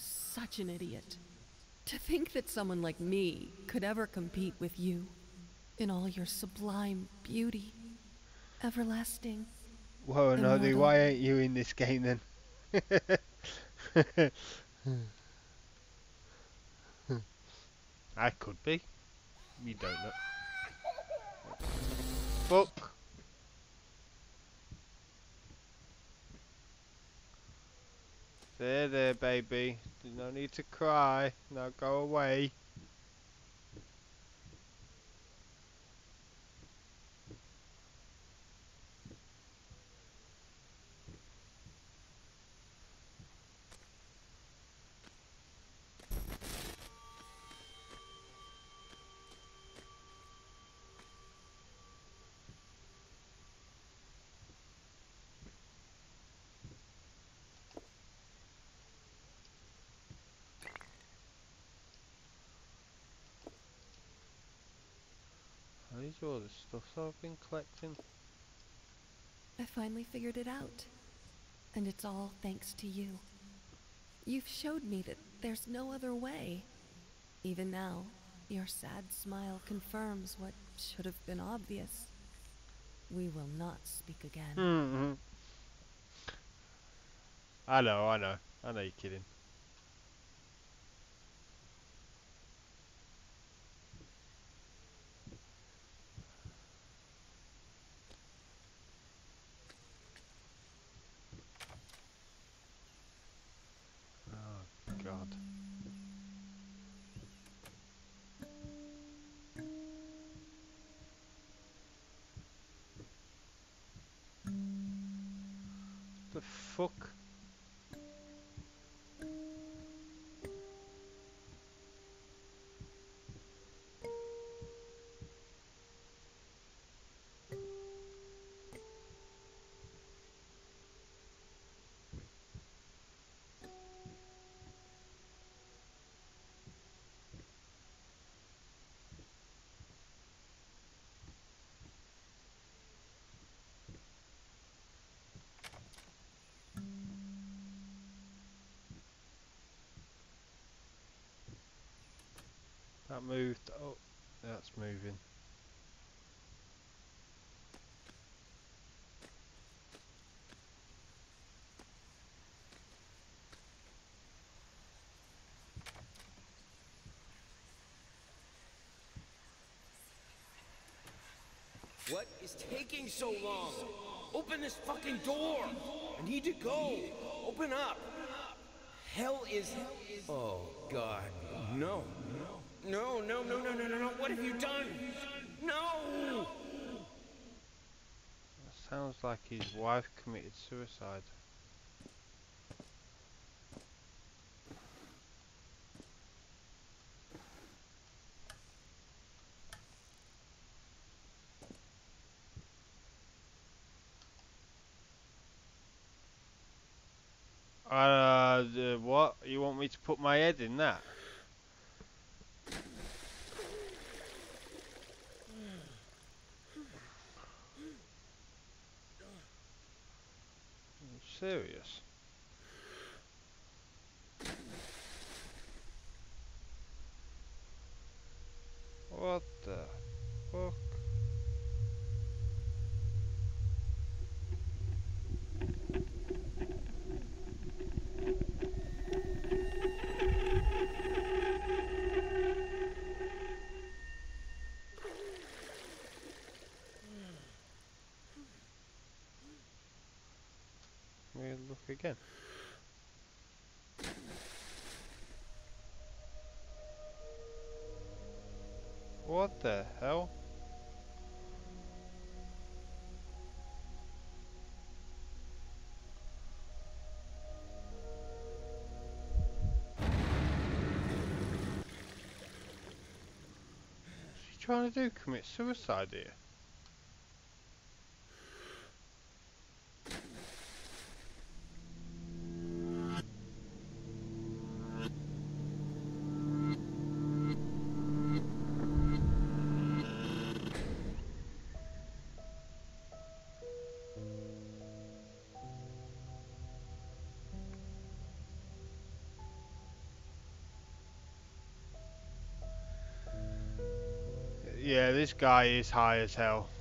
God, such an idiot. To think that someone like me could ever compete with you in all your sublime beauty, everlasting. Whoa, no, Immortal. why ain't you in this game then? I could be. You don't know. Fuck. There, there, baby. No need to cry. Now go away. All the stuff I've been collecting. I finally figured it out. And it's all thanks to you. You've showed me that there's no other way. Even now, your sad smile confirms what should have been obvious. We will not speak again. Mm-hmm. I know, I know. I know you're kidding. That moved. Oh, that's moving. What is taking so long? Open this fucking door! I need to go! Open up! Hell is. Oh, God. No. No, no, no, no, no, no, no. What have you done? No! That sounds like his wife committed suicide. Uh, what? You want me to put my head in that? You serious? What the trying to do? Commit suicide here? Yeah, this guy is high as hell.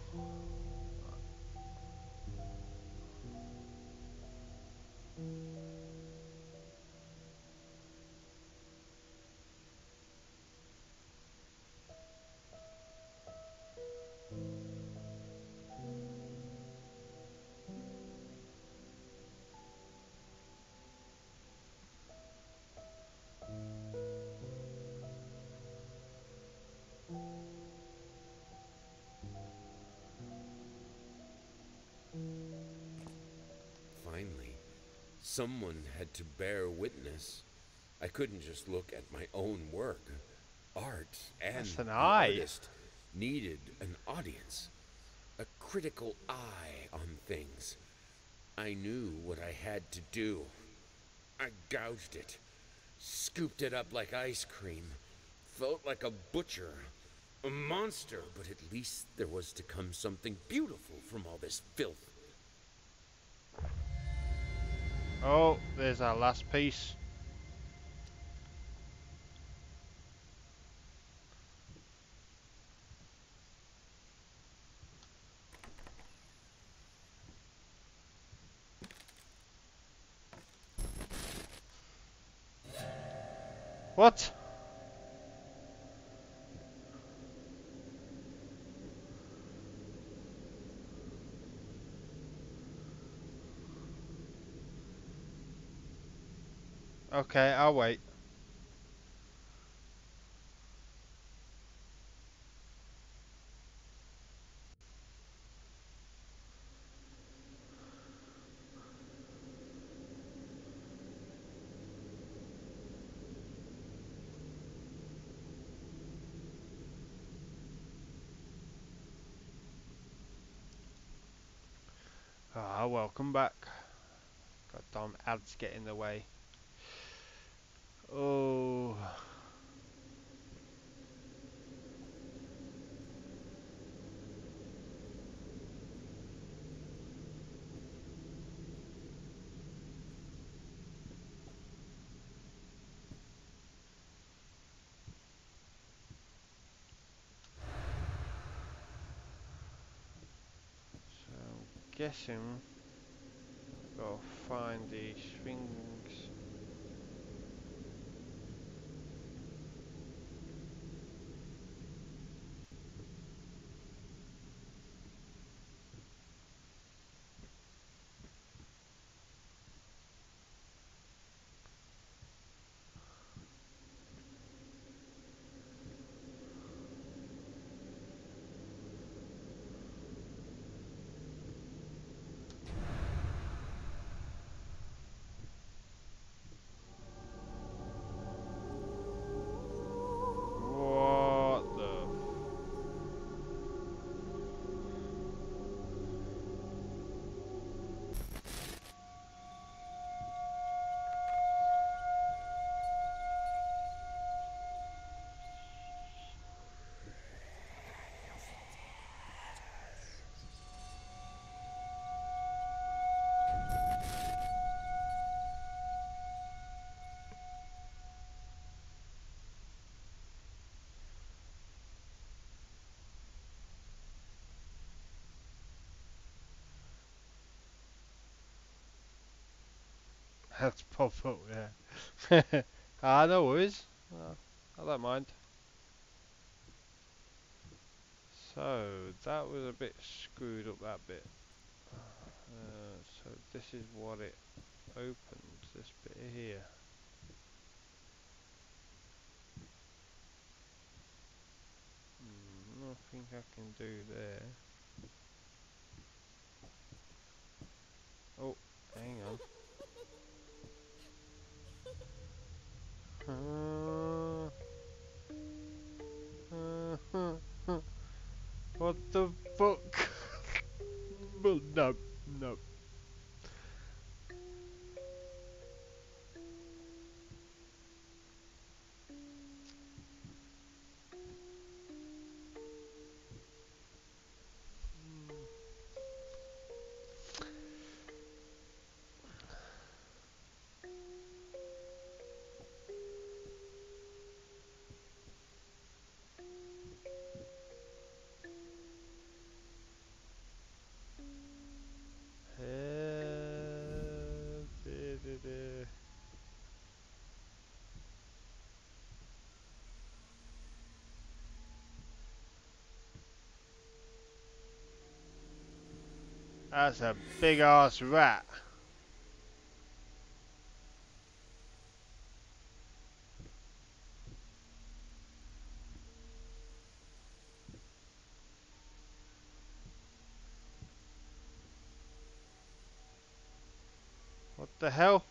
Someone had to bear witness. I couldn't just look at my own work. Art and That's an eye. artist needed an audience, a critical eye on things. I knew what I had to do. I gouged it, scooped it up like ice cream, felt like a butcher, a monster, but at least there was to come something beautiful from all this filth. Oh, there's our last piece. What? Okay, I'll wait. Ah, welcome back. Goddamn ads get in the way. Oh. So guessing to find these things. That's pop up, yeah. ah, no worries. Uh, I don't mind. So, that was a bit screwed up, that bit. Uh, so, this is what it opens, this bit here. Hmm, nothing I can do there. Oh, hang on. Uh, That's a big ass rat. What the hell?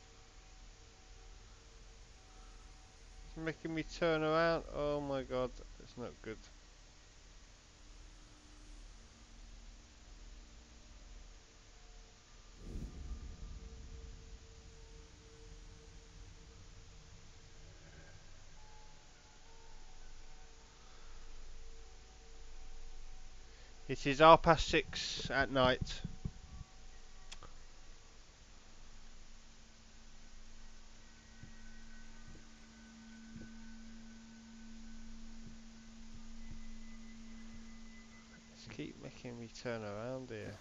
It's making me turn around. Oh my god, it's not good. It is half past six at night. Let's keep making me turn around here.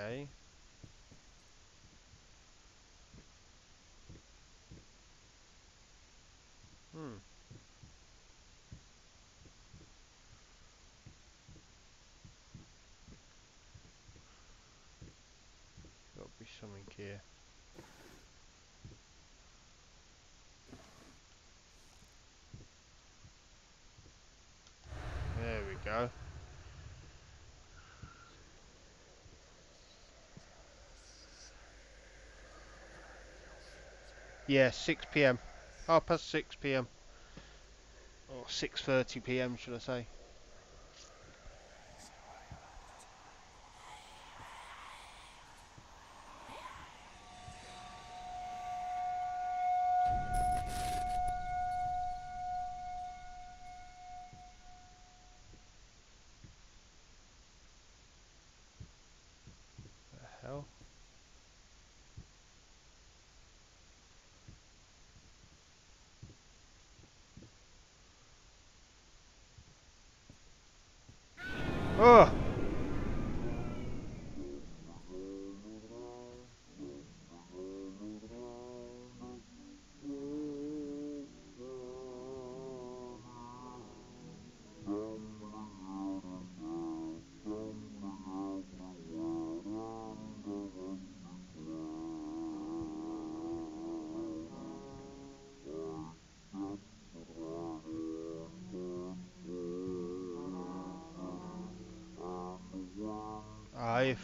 Okay. Hmm. Got to be something here. There we go. Yeah, 6 p.m. Half past 6 p.m. Or 6:30 p.m. should I say?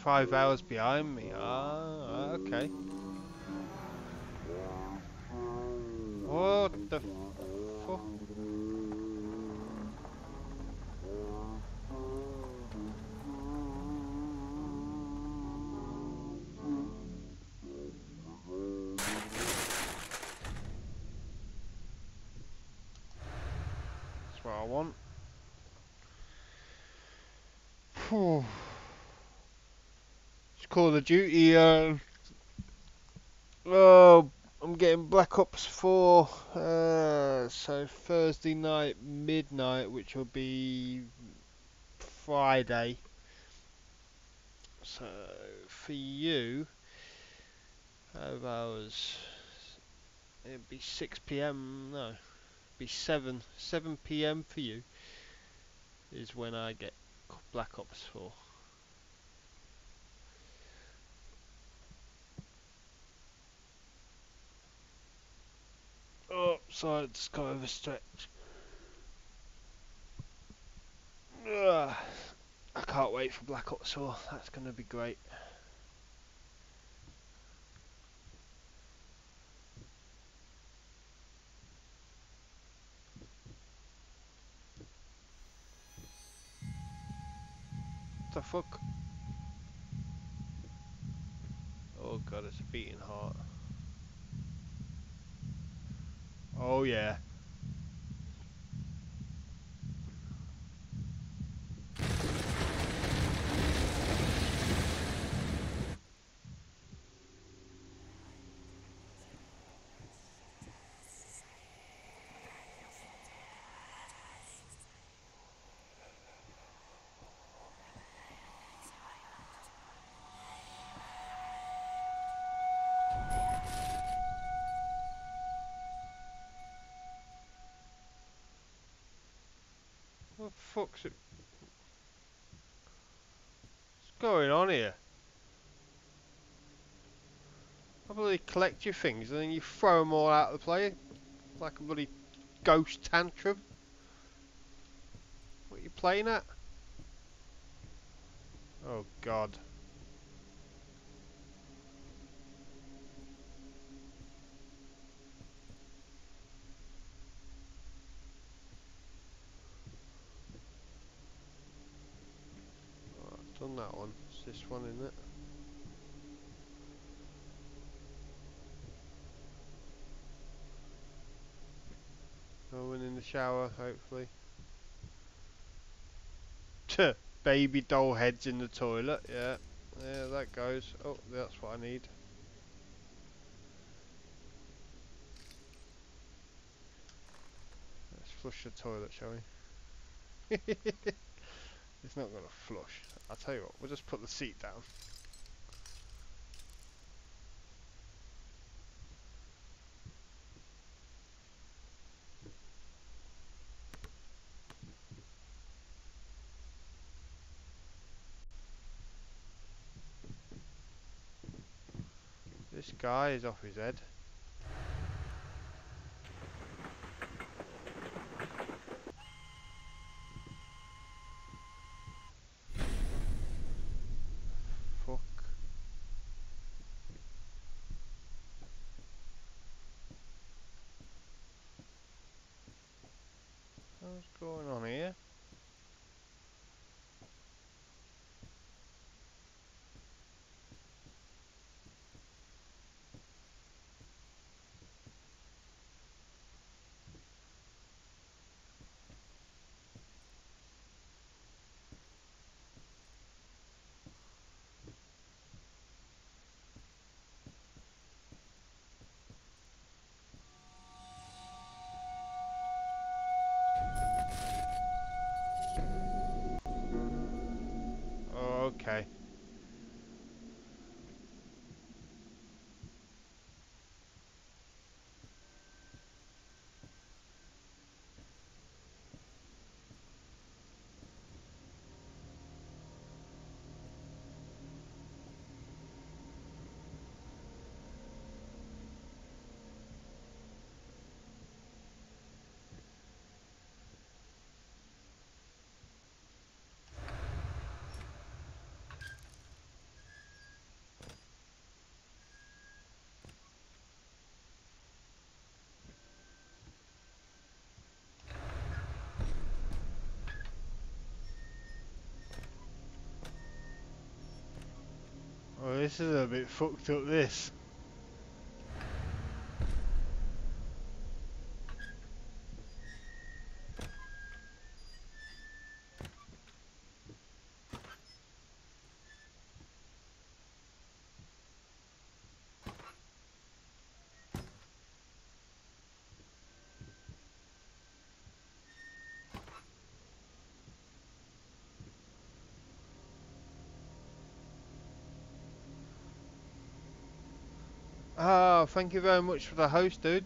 Five hours behind me. Ah, okay. What the Duty. Uh, oh, I'm getting Black Ops 4. Uh, so Thursday night midnight, which will be Friday. So for you, five hours. It'd be 6 p.m. No, it'd be 7 7 p.m. for you. Is when I get Black Ops 4. Oh, sorry, I just got overstretched. Ugh. I can't wait for Black Ops 4. That's going to be great. the fuck? Oh god, it's a beating heart. Oh yeah. Fuck's it? What's going on here? Bloody collect your things and then you throw them all out of the play like a bloody ghost tantrum. What are you playing at? Oh god. Oh, I've done that one. It's one, isn't it? In the shower, hopefully. Baby doll heads in the toilet, yeah. Yeah, that goes. Oh, that's what I need. Let's flush the toilet, shall we? it's not going to flush. I'll tell you what, we'll just put the seat down. This guy is off his head. Oh, this is a bit fucked up, this. Ah, thank you very much for the host, dude.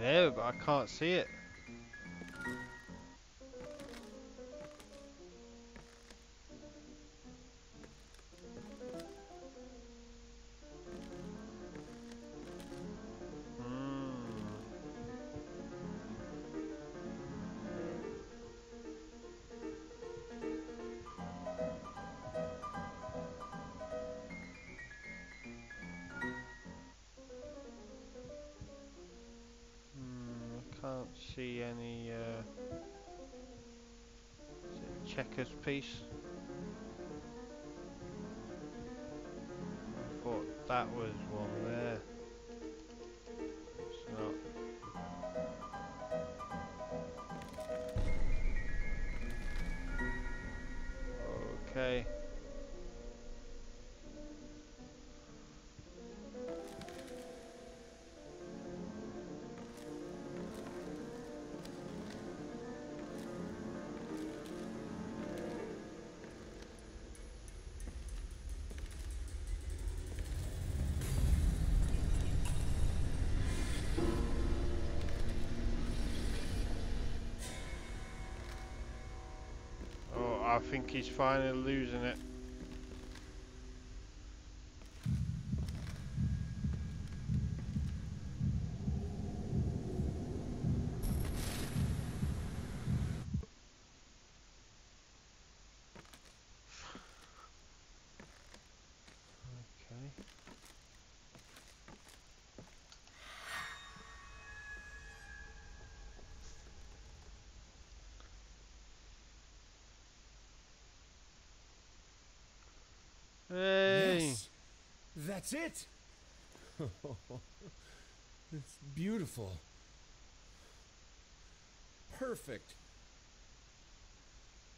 There, but I can't see it. Can't see any uh, checkers piece. I thought that was one there. Think he's finally losing it. Okay. Hey. Yes, that's it. it's beautiful. Perfect.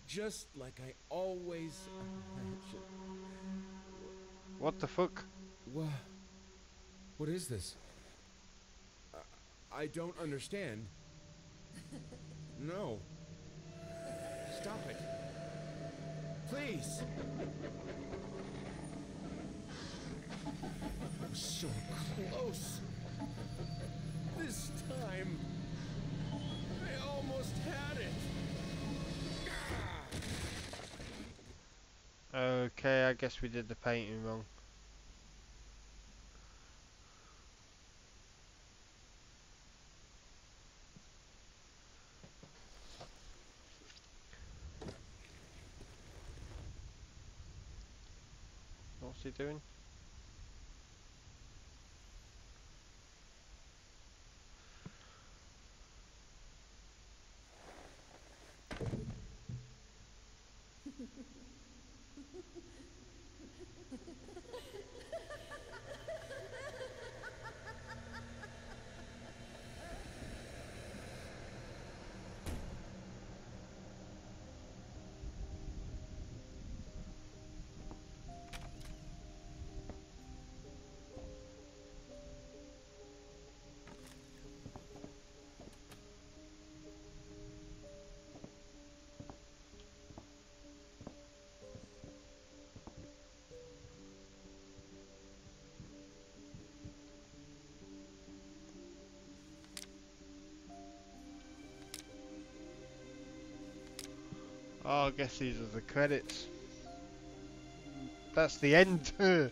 Just like I always imagined. What the fuck? What? What is this? I, I don't understand. No. Stop it. Please. I was so close. This time, I almost had it. Okay, I guess we did the painting wrong. What's he doing? Oh, I guess these are the credits. That's the end.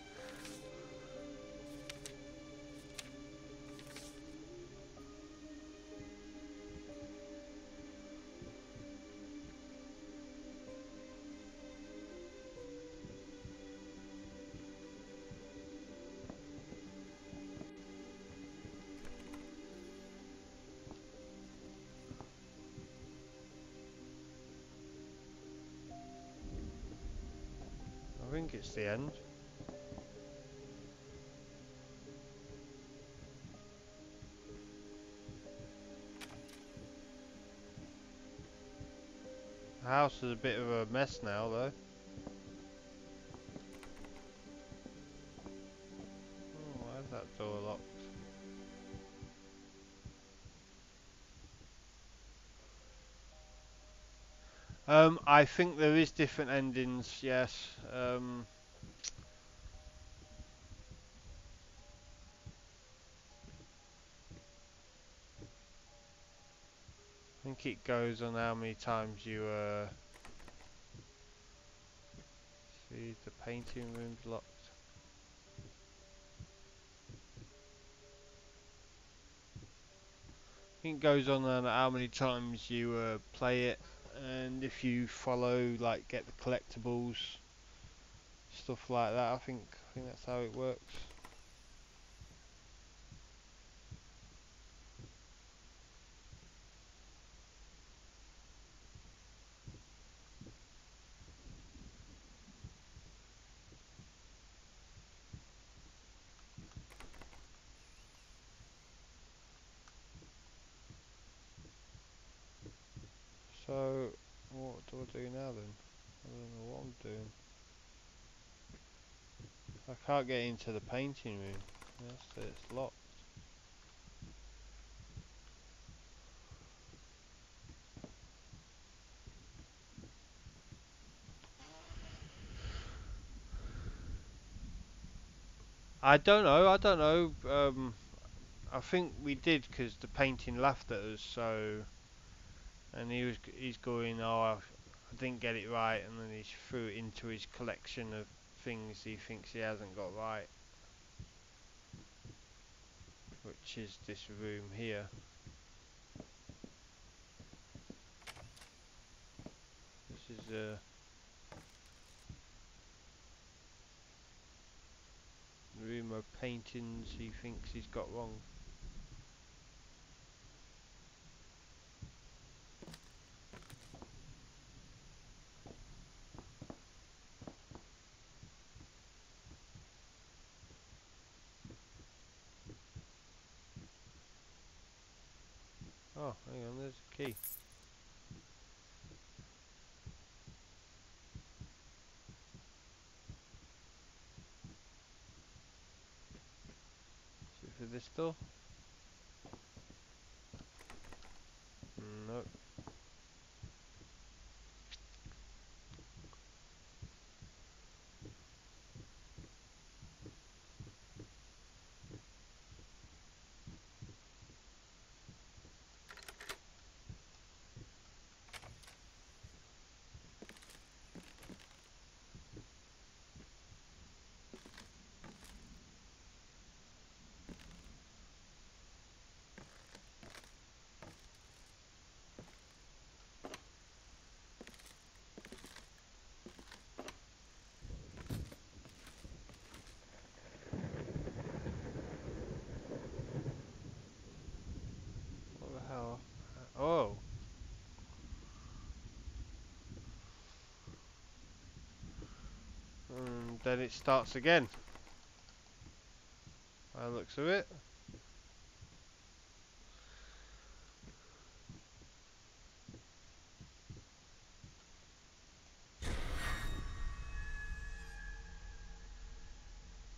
It's the end. The house is a bit of a mess now though. Um, I think there is different endings, yes. Um, I think it goes on how many times you uh see the painting room's locked. I think it goes on on how many times you uh, play it and if you follow like get the collectibles stuff like that I think I think that's how it works. So, what I don't know what I'm doing. I can't get into the painting room. Yes, it's locked. I don't know, I don't know. Um, I think we did because the painting laughed at us, so... And he was, he's going, oh, didn't get it right, and then he threw it into his collection of things he thinks he hasn't got right. Which is this room here. This is uh, a room of paintings he thinks he's got wrong. Oh, hang on, there's a key. Is it for this door? No. What the hell? Uh, Oh. And then it starts again. By looks of it.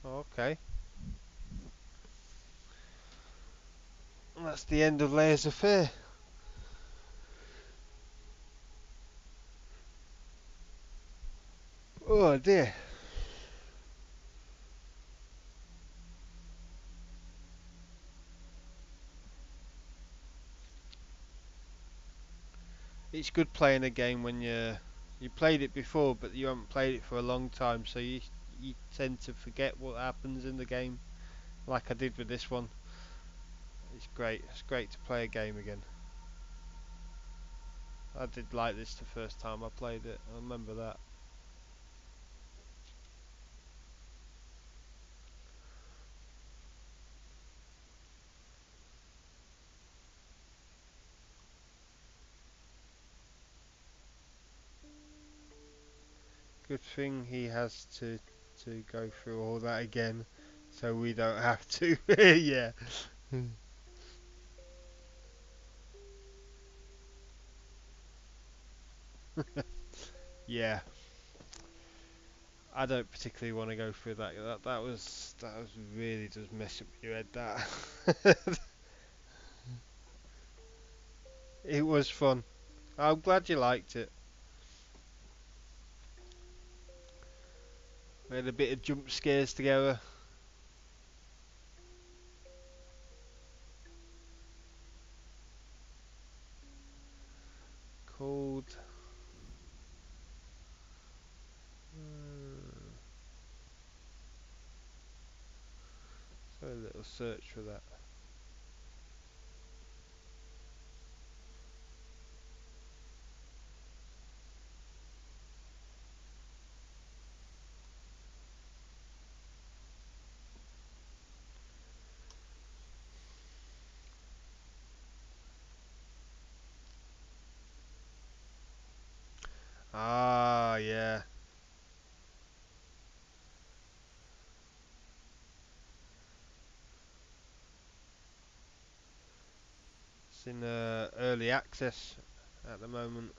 Okay. That's the end of Layers of Fear. Oh dear. It's good playing a game when you're you played it before, but you haven't played it for a long time, so you you tend to forget what happens in the game, like I did with this one. It's great. It's great to play a game again. I did like this the first time I played it. I remember that. Good thing he has to to go through all that again, so we don't have to. yeah. yeah. I don't particularly want to go through that. That that was that was really just messing with your head. That. it was fun. I'm glad you liked it. We had a bit of jump scares together. Called. Hmm. So a little search for that. Ah, yeah. It's in uh, early access at the moment.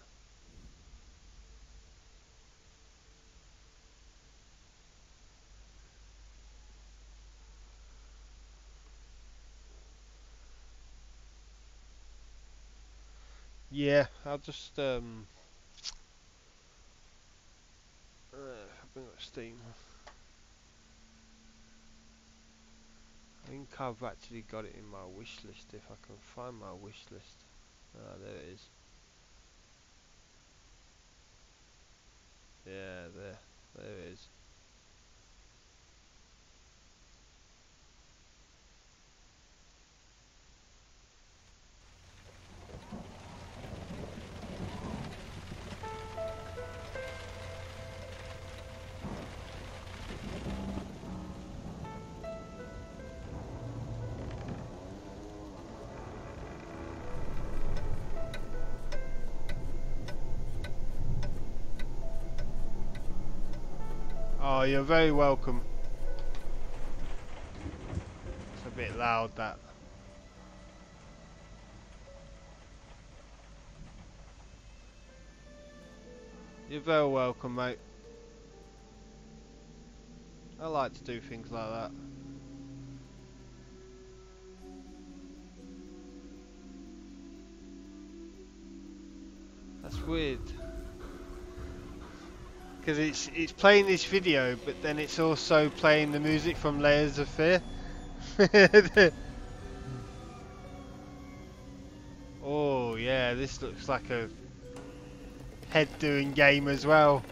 Yeah, I'll just um uh, bring up Steam. I think I've actually got it in my wish list if I can find my wish list. Ah, there it is. Yeah, there, there it is. Oh, you're very welcome. It's a bit loud that. You're very welcome, mate. I like to do things like that. That's weird. Because it's it's playing this video, but then it's also playing the music from Layers of Fear. oh yeah, this looks like a head doing game as well.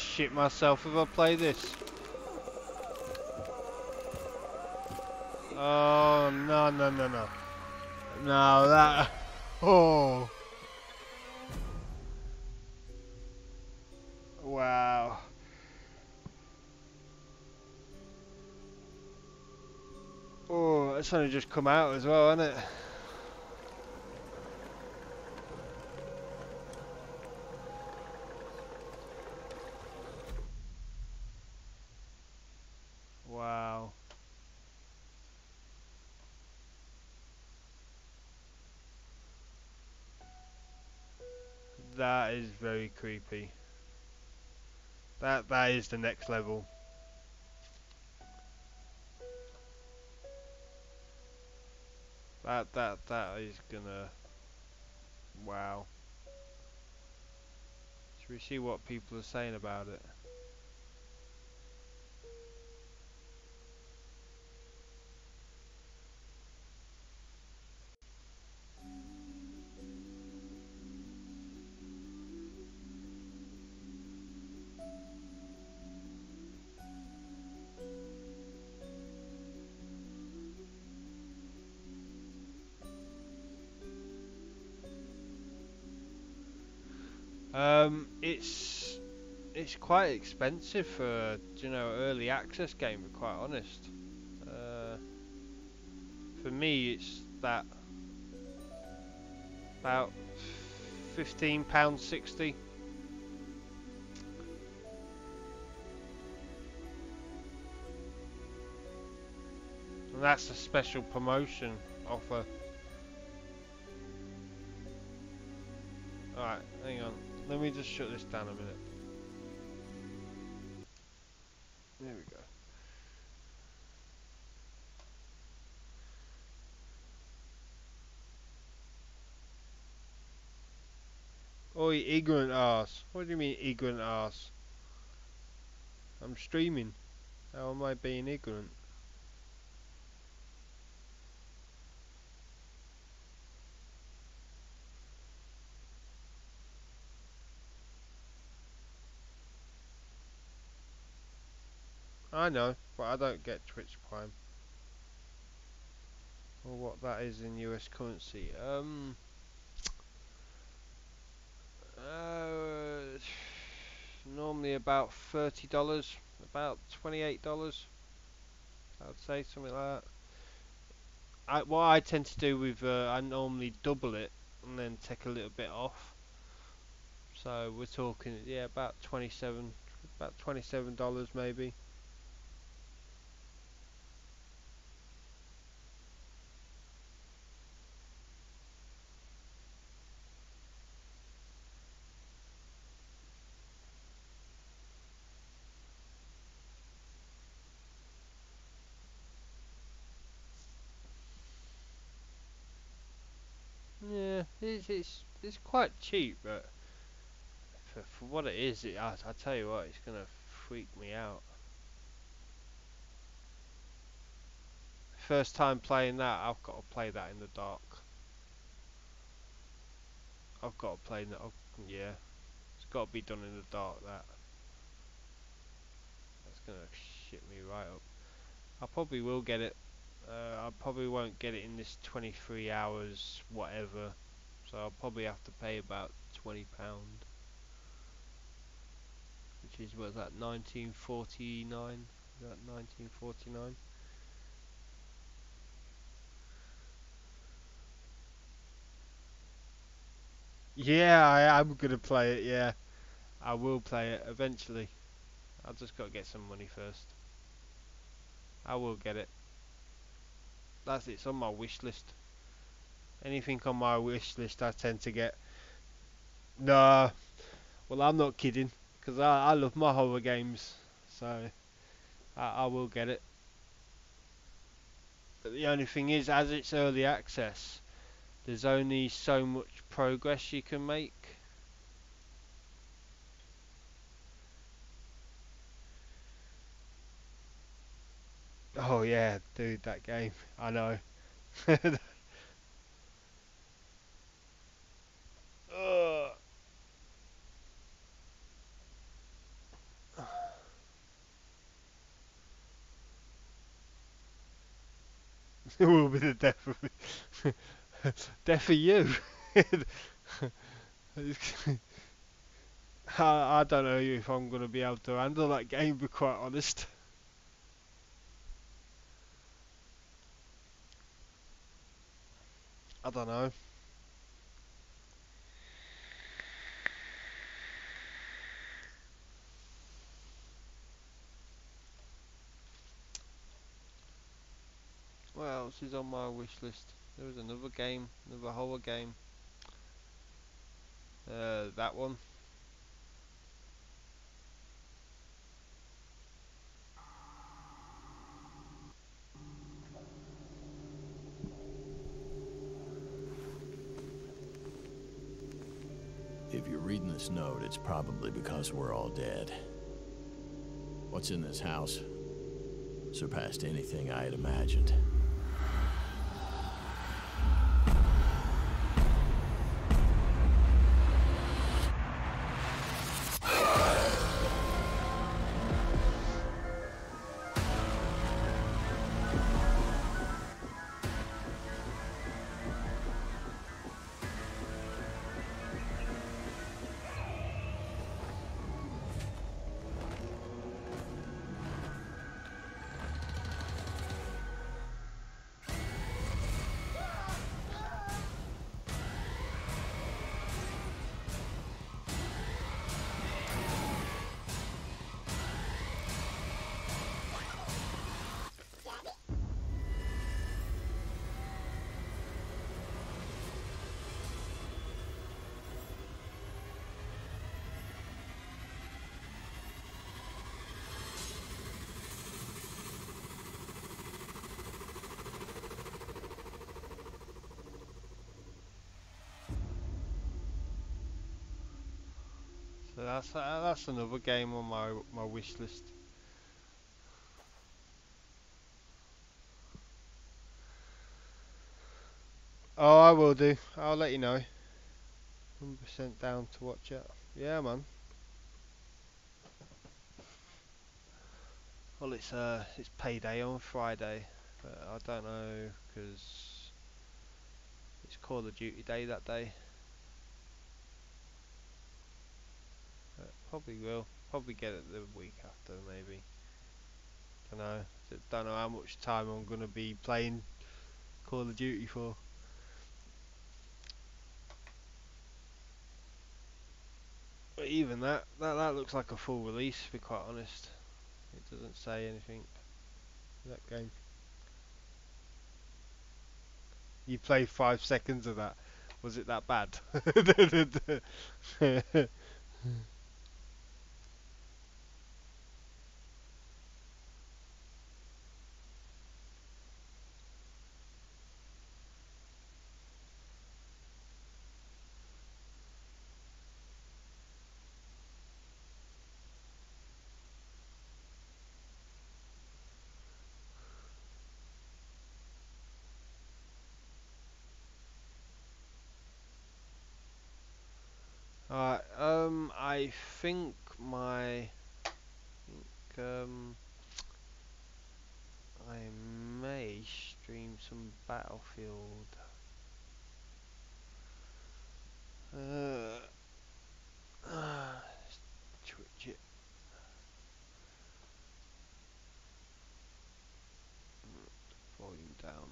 Shit myself if I play this. Oh no no no no. No that oh Wow. Oh, it's only just come out as well, hasn't it? That is the next level. That that that is gonna wow. Should we see what people are saying about it? It's it's quite expensive for you know early access game. To be quite honest, uh, for me it's that about fifteen pounds sixty. And that's a special promotion offer. Let me just shut this down a minute. There we go. Oh, Oi, ignorant ass. What do you mean, ignorant ass? I'm streaming. How am I being ignorant? I know, but I don't get Twitch Prime. Or what that is in US currency. Um. Uh, normally about thirty dollars, about twenty-eight dollars. I'd say something like that. I, what I tend to do with uh, I normally double it and then take a little bit off. So we're talking yeah about twenty-seven, about twenty-seven dollars maybe. Yeah, it's it's quite cheap, but for for what it is, it, I I tell you what, it's gonna freak me out. First time playing that, I've got to play that in the dark. I've got to play that. oh, Yeah, it's got to be done in the dark. That that's gonna shit me right up. I probably will get it. Uh, I probably won't get it in this 23 hours, whatever. So I'll probably have to pay about 20 pound, which is what's that 1949? Is that 1949? Yeah, I am gonna play it. Yeah, I will play it eventually. I've just got to get some money first. I will get it. That's it's on my wish list. Anything on my wish list, I tend to get. Nah, well I'm not kidding, because I I love my horror games, so I I will get it. But the only thing is, as it's early access, there's only so much progress you can make. Oh yeah, dude, that game. I know. It will be the death of me. death of you. I, I don't know if I'm going to be able to handle that game, be quite honest. I don't know. What is on my wish list? There was another game, another horror game. Uh, that one. If you're reading this note, it's probably because we're all dead. What's in this house surpassed anything I had imagined. That's uh, that's another game on my my wish list. Oh, I will do. I'll let you know. 100% down to watch it. Yeah, man. Well, it's uh, it's payday on Friday, but I don't know because it's Call of Duty day that day. Probably will. Probably get it the week after, maybe. Don't know. Don't know how much time I'm gonna be playing Call of Duty for. But even that, that that looks like a full release. To be quite honest, it doesn't say anything. That game. You played five seconds of that. Was it that bad? Alright, um, I think my, I think, um, I may stream some Battlefield. Uh, uh, Twitch it. Volume down.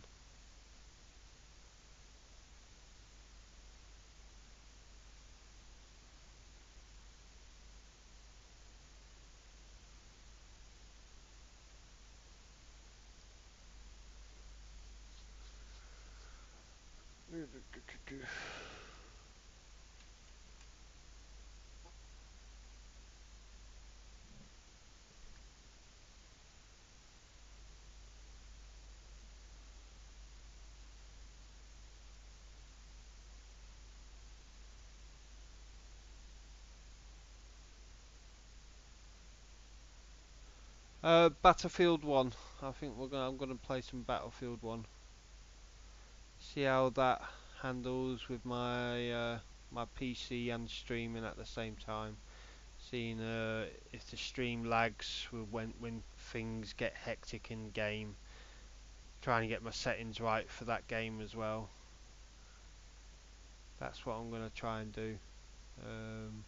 Uh, Battlefield 1. I think we're gonna. I'm gonna play some Battlefield 1. See how that handles with my uh, my PC and streaming at the same time. Seeing uh, if the stream lags when when things get hectic in game. Trying to get my settings right for that game as well. That's what I'm gonna try and do. Um,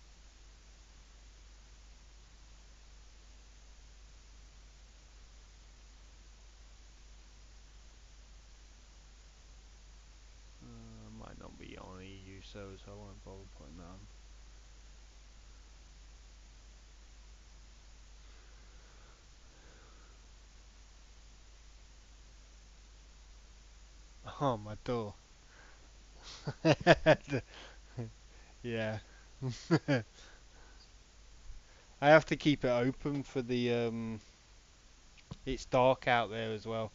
uh, might not be on EU server, so I won't bother putting that on. Oh, my door. yeah. I have to keep it open for the um it's dark out there as well.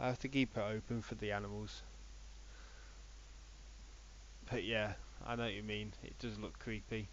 I have to keep it open for the animals. But yeah, I know what you mean. It does look creepy.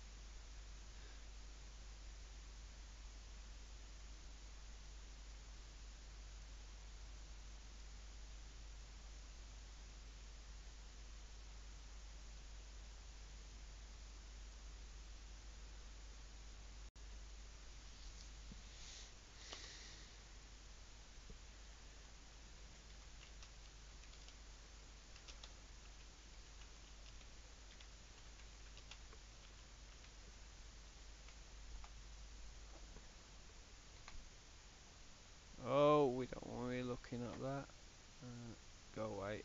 Oh, we don't want to be looking at that. Uh, go away.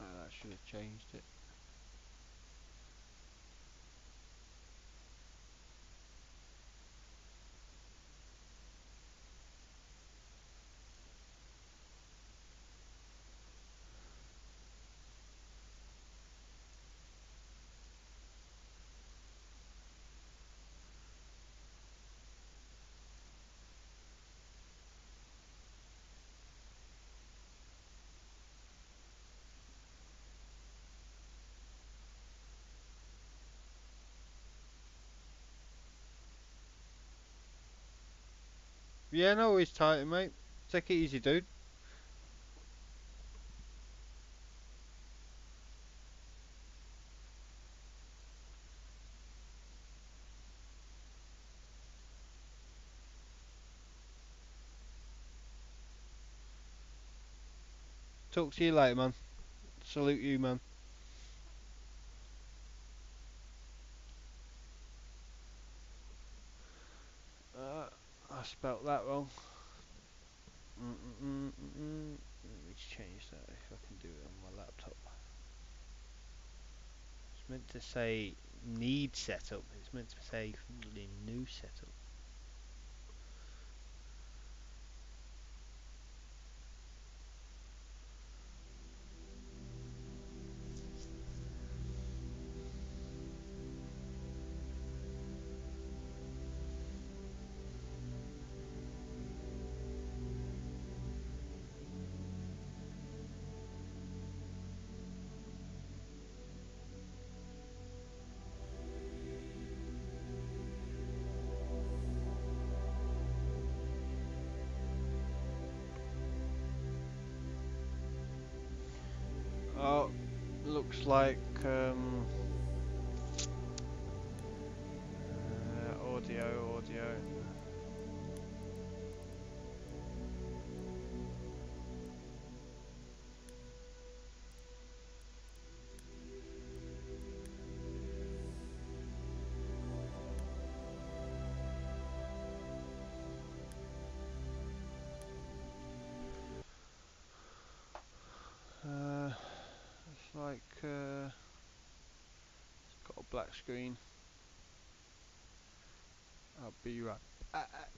Oh, that should have changed it. Yeah, no worries, tight, mate. Take it easy, dude. Talk to you later, man. Salute you, man. Uh, I spelt that wrong. Mm -mm -mm -mm -mm. Let me change that if I can do it on my laptop. It's meant to say need setup. It's meant to say new setup. Like um, like uh, it's got a black screen. I'll be right back.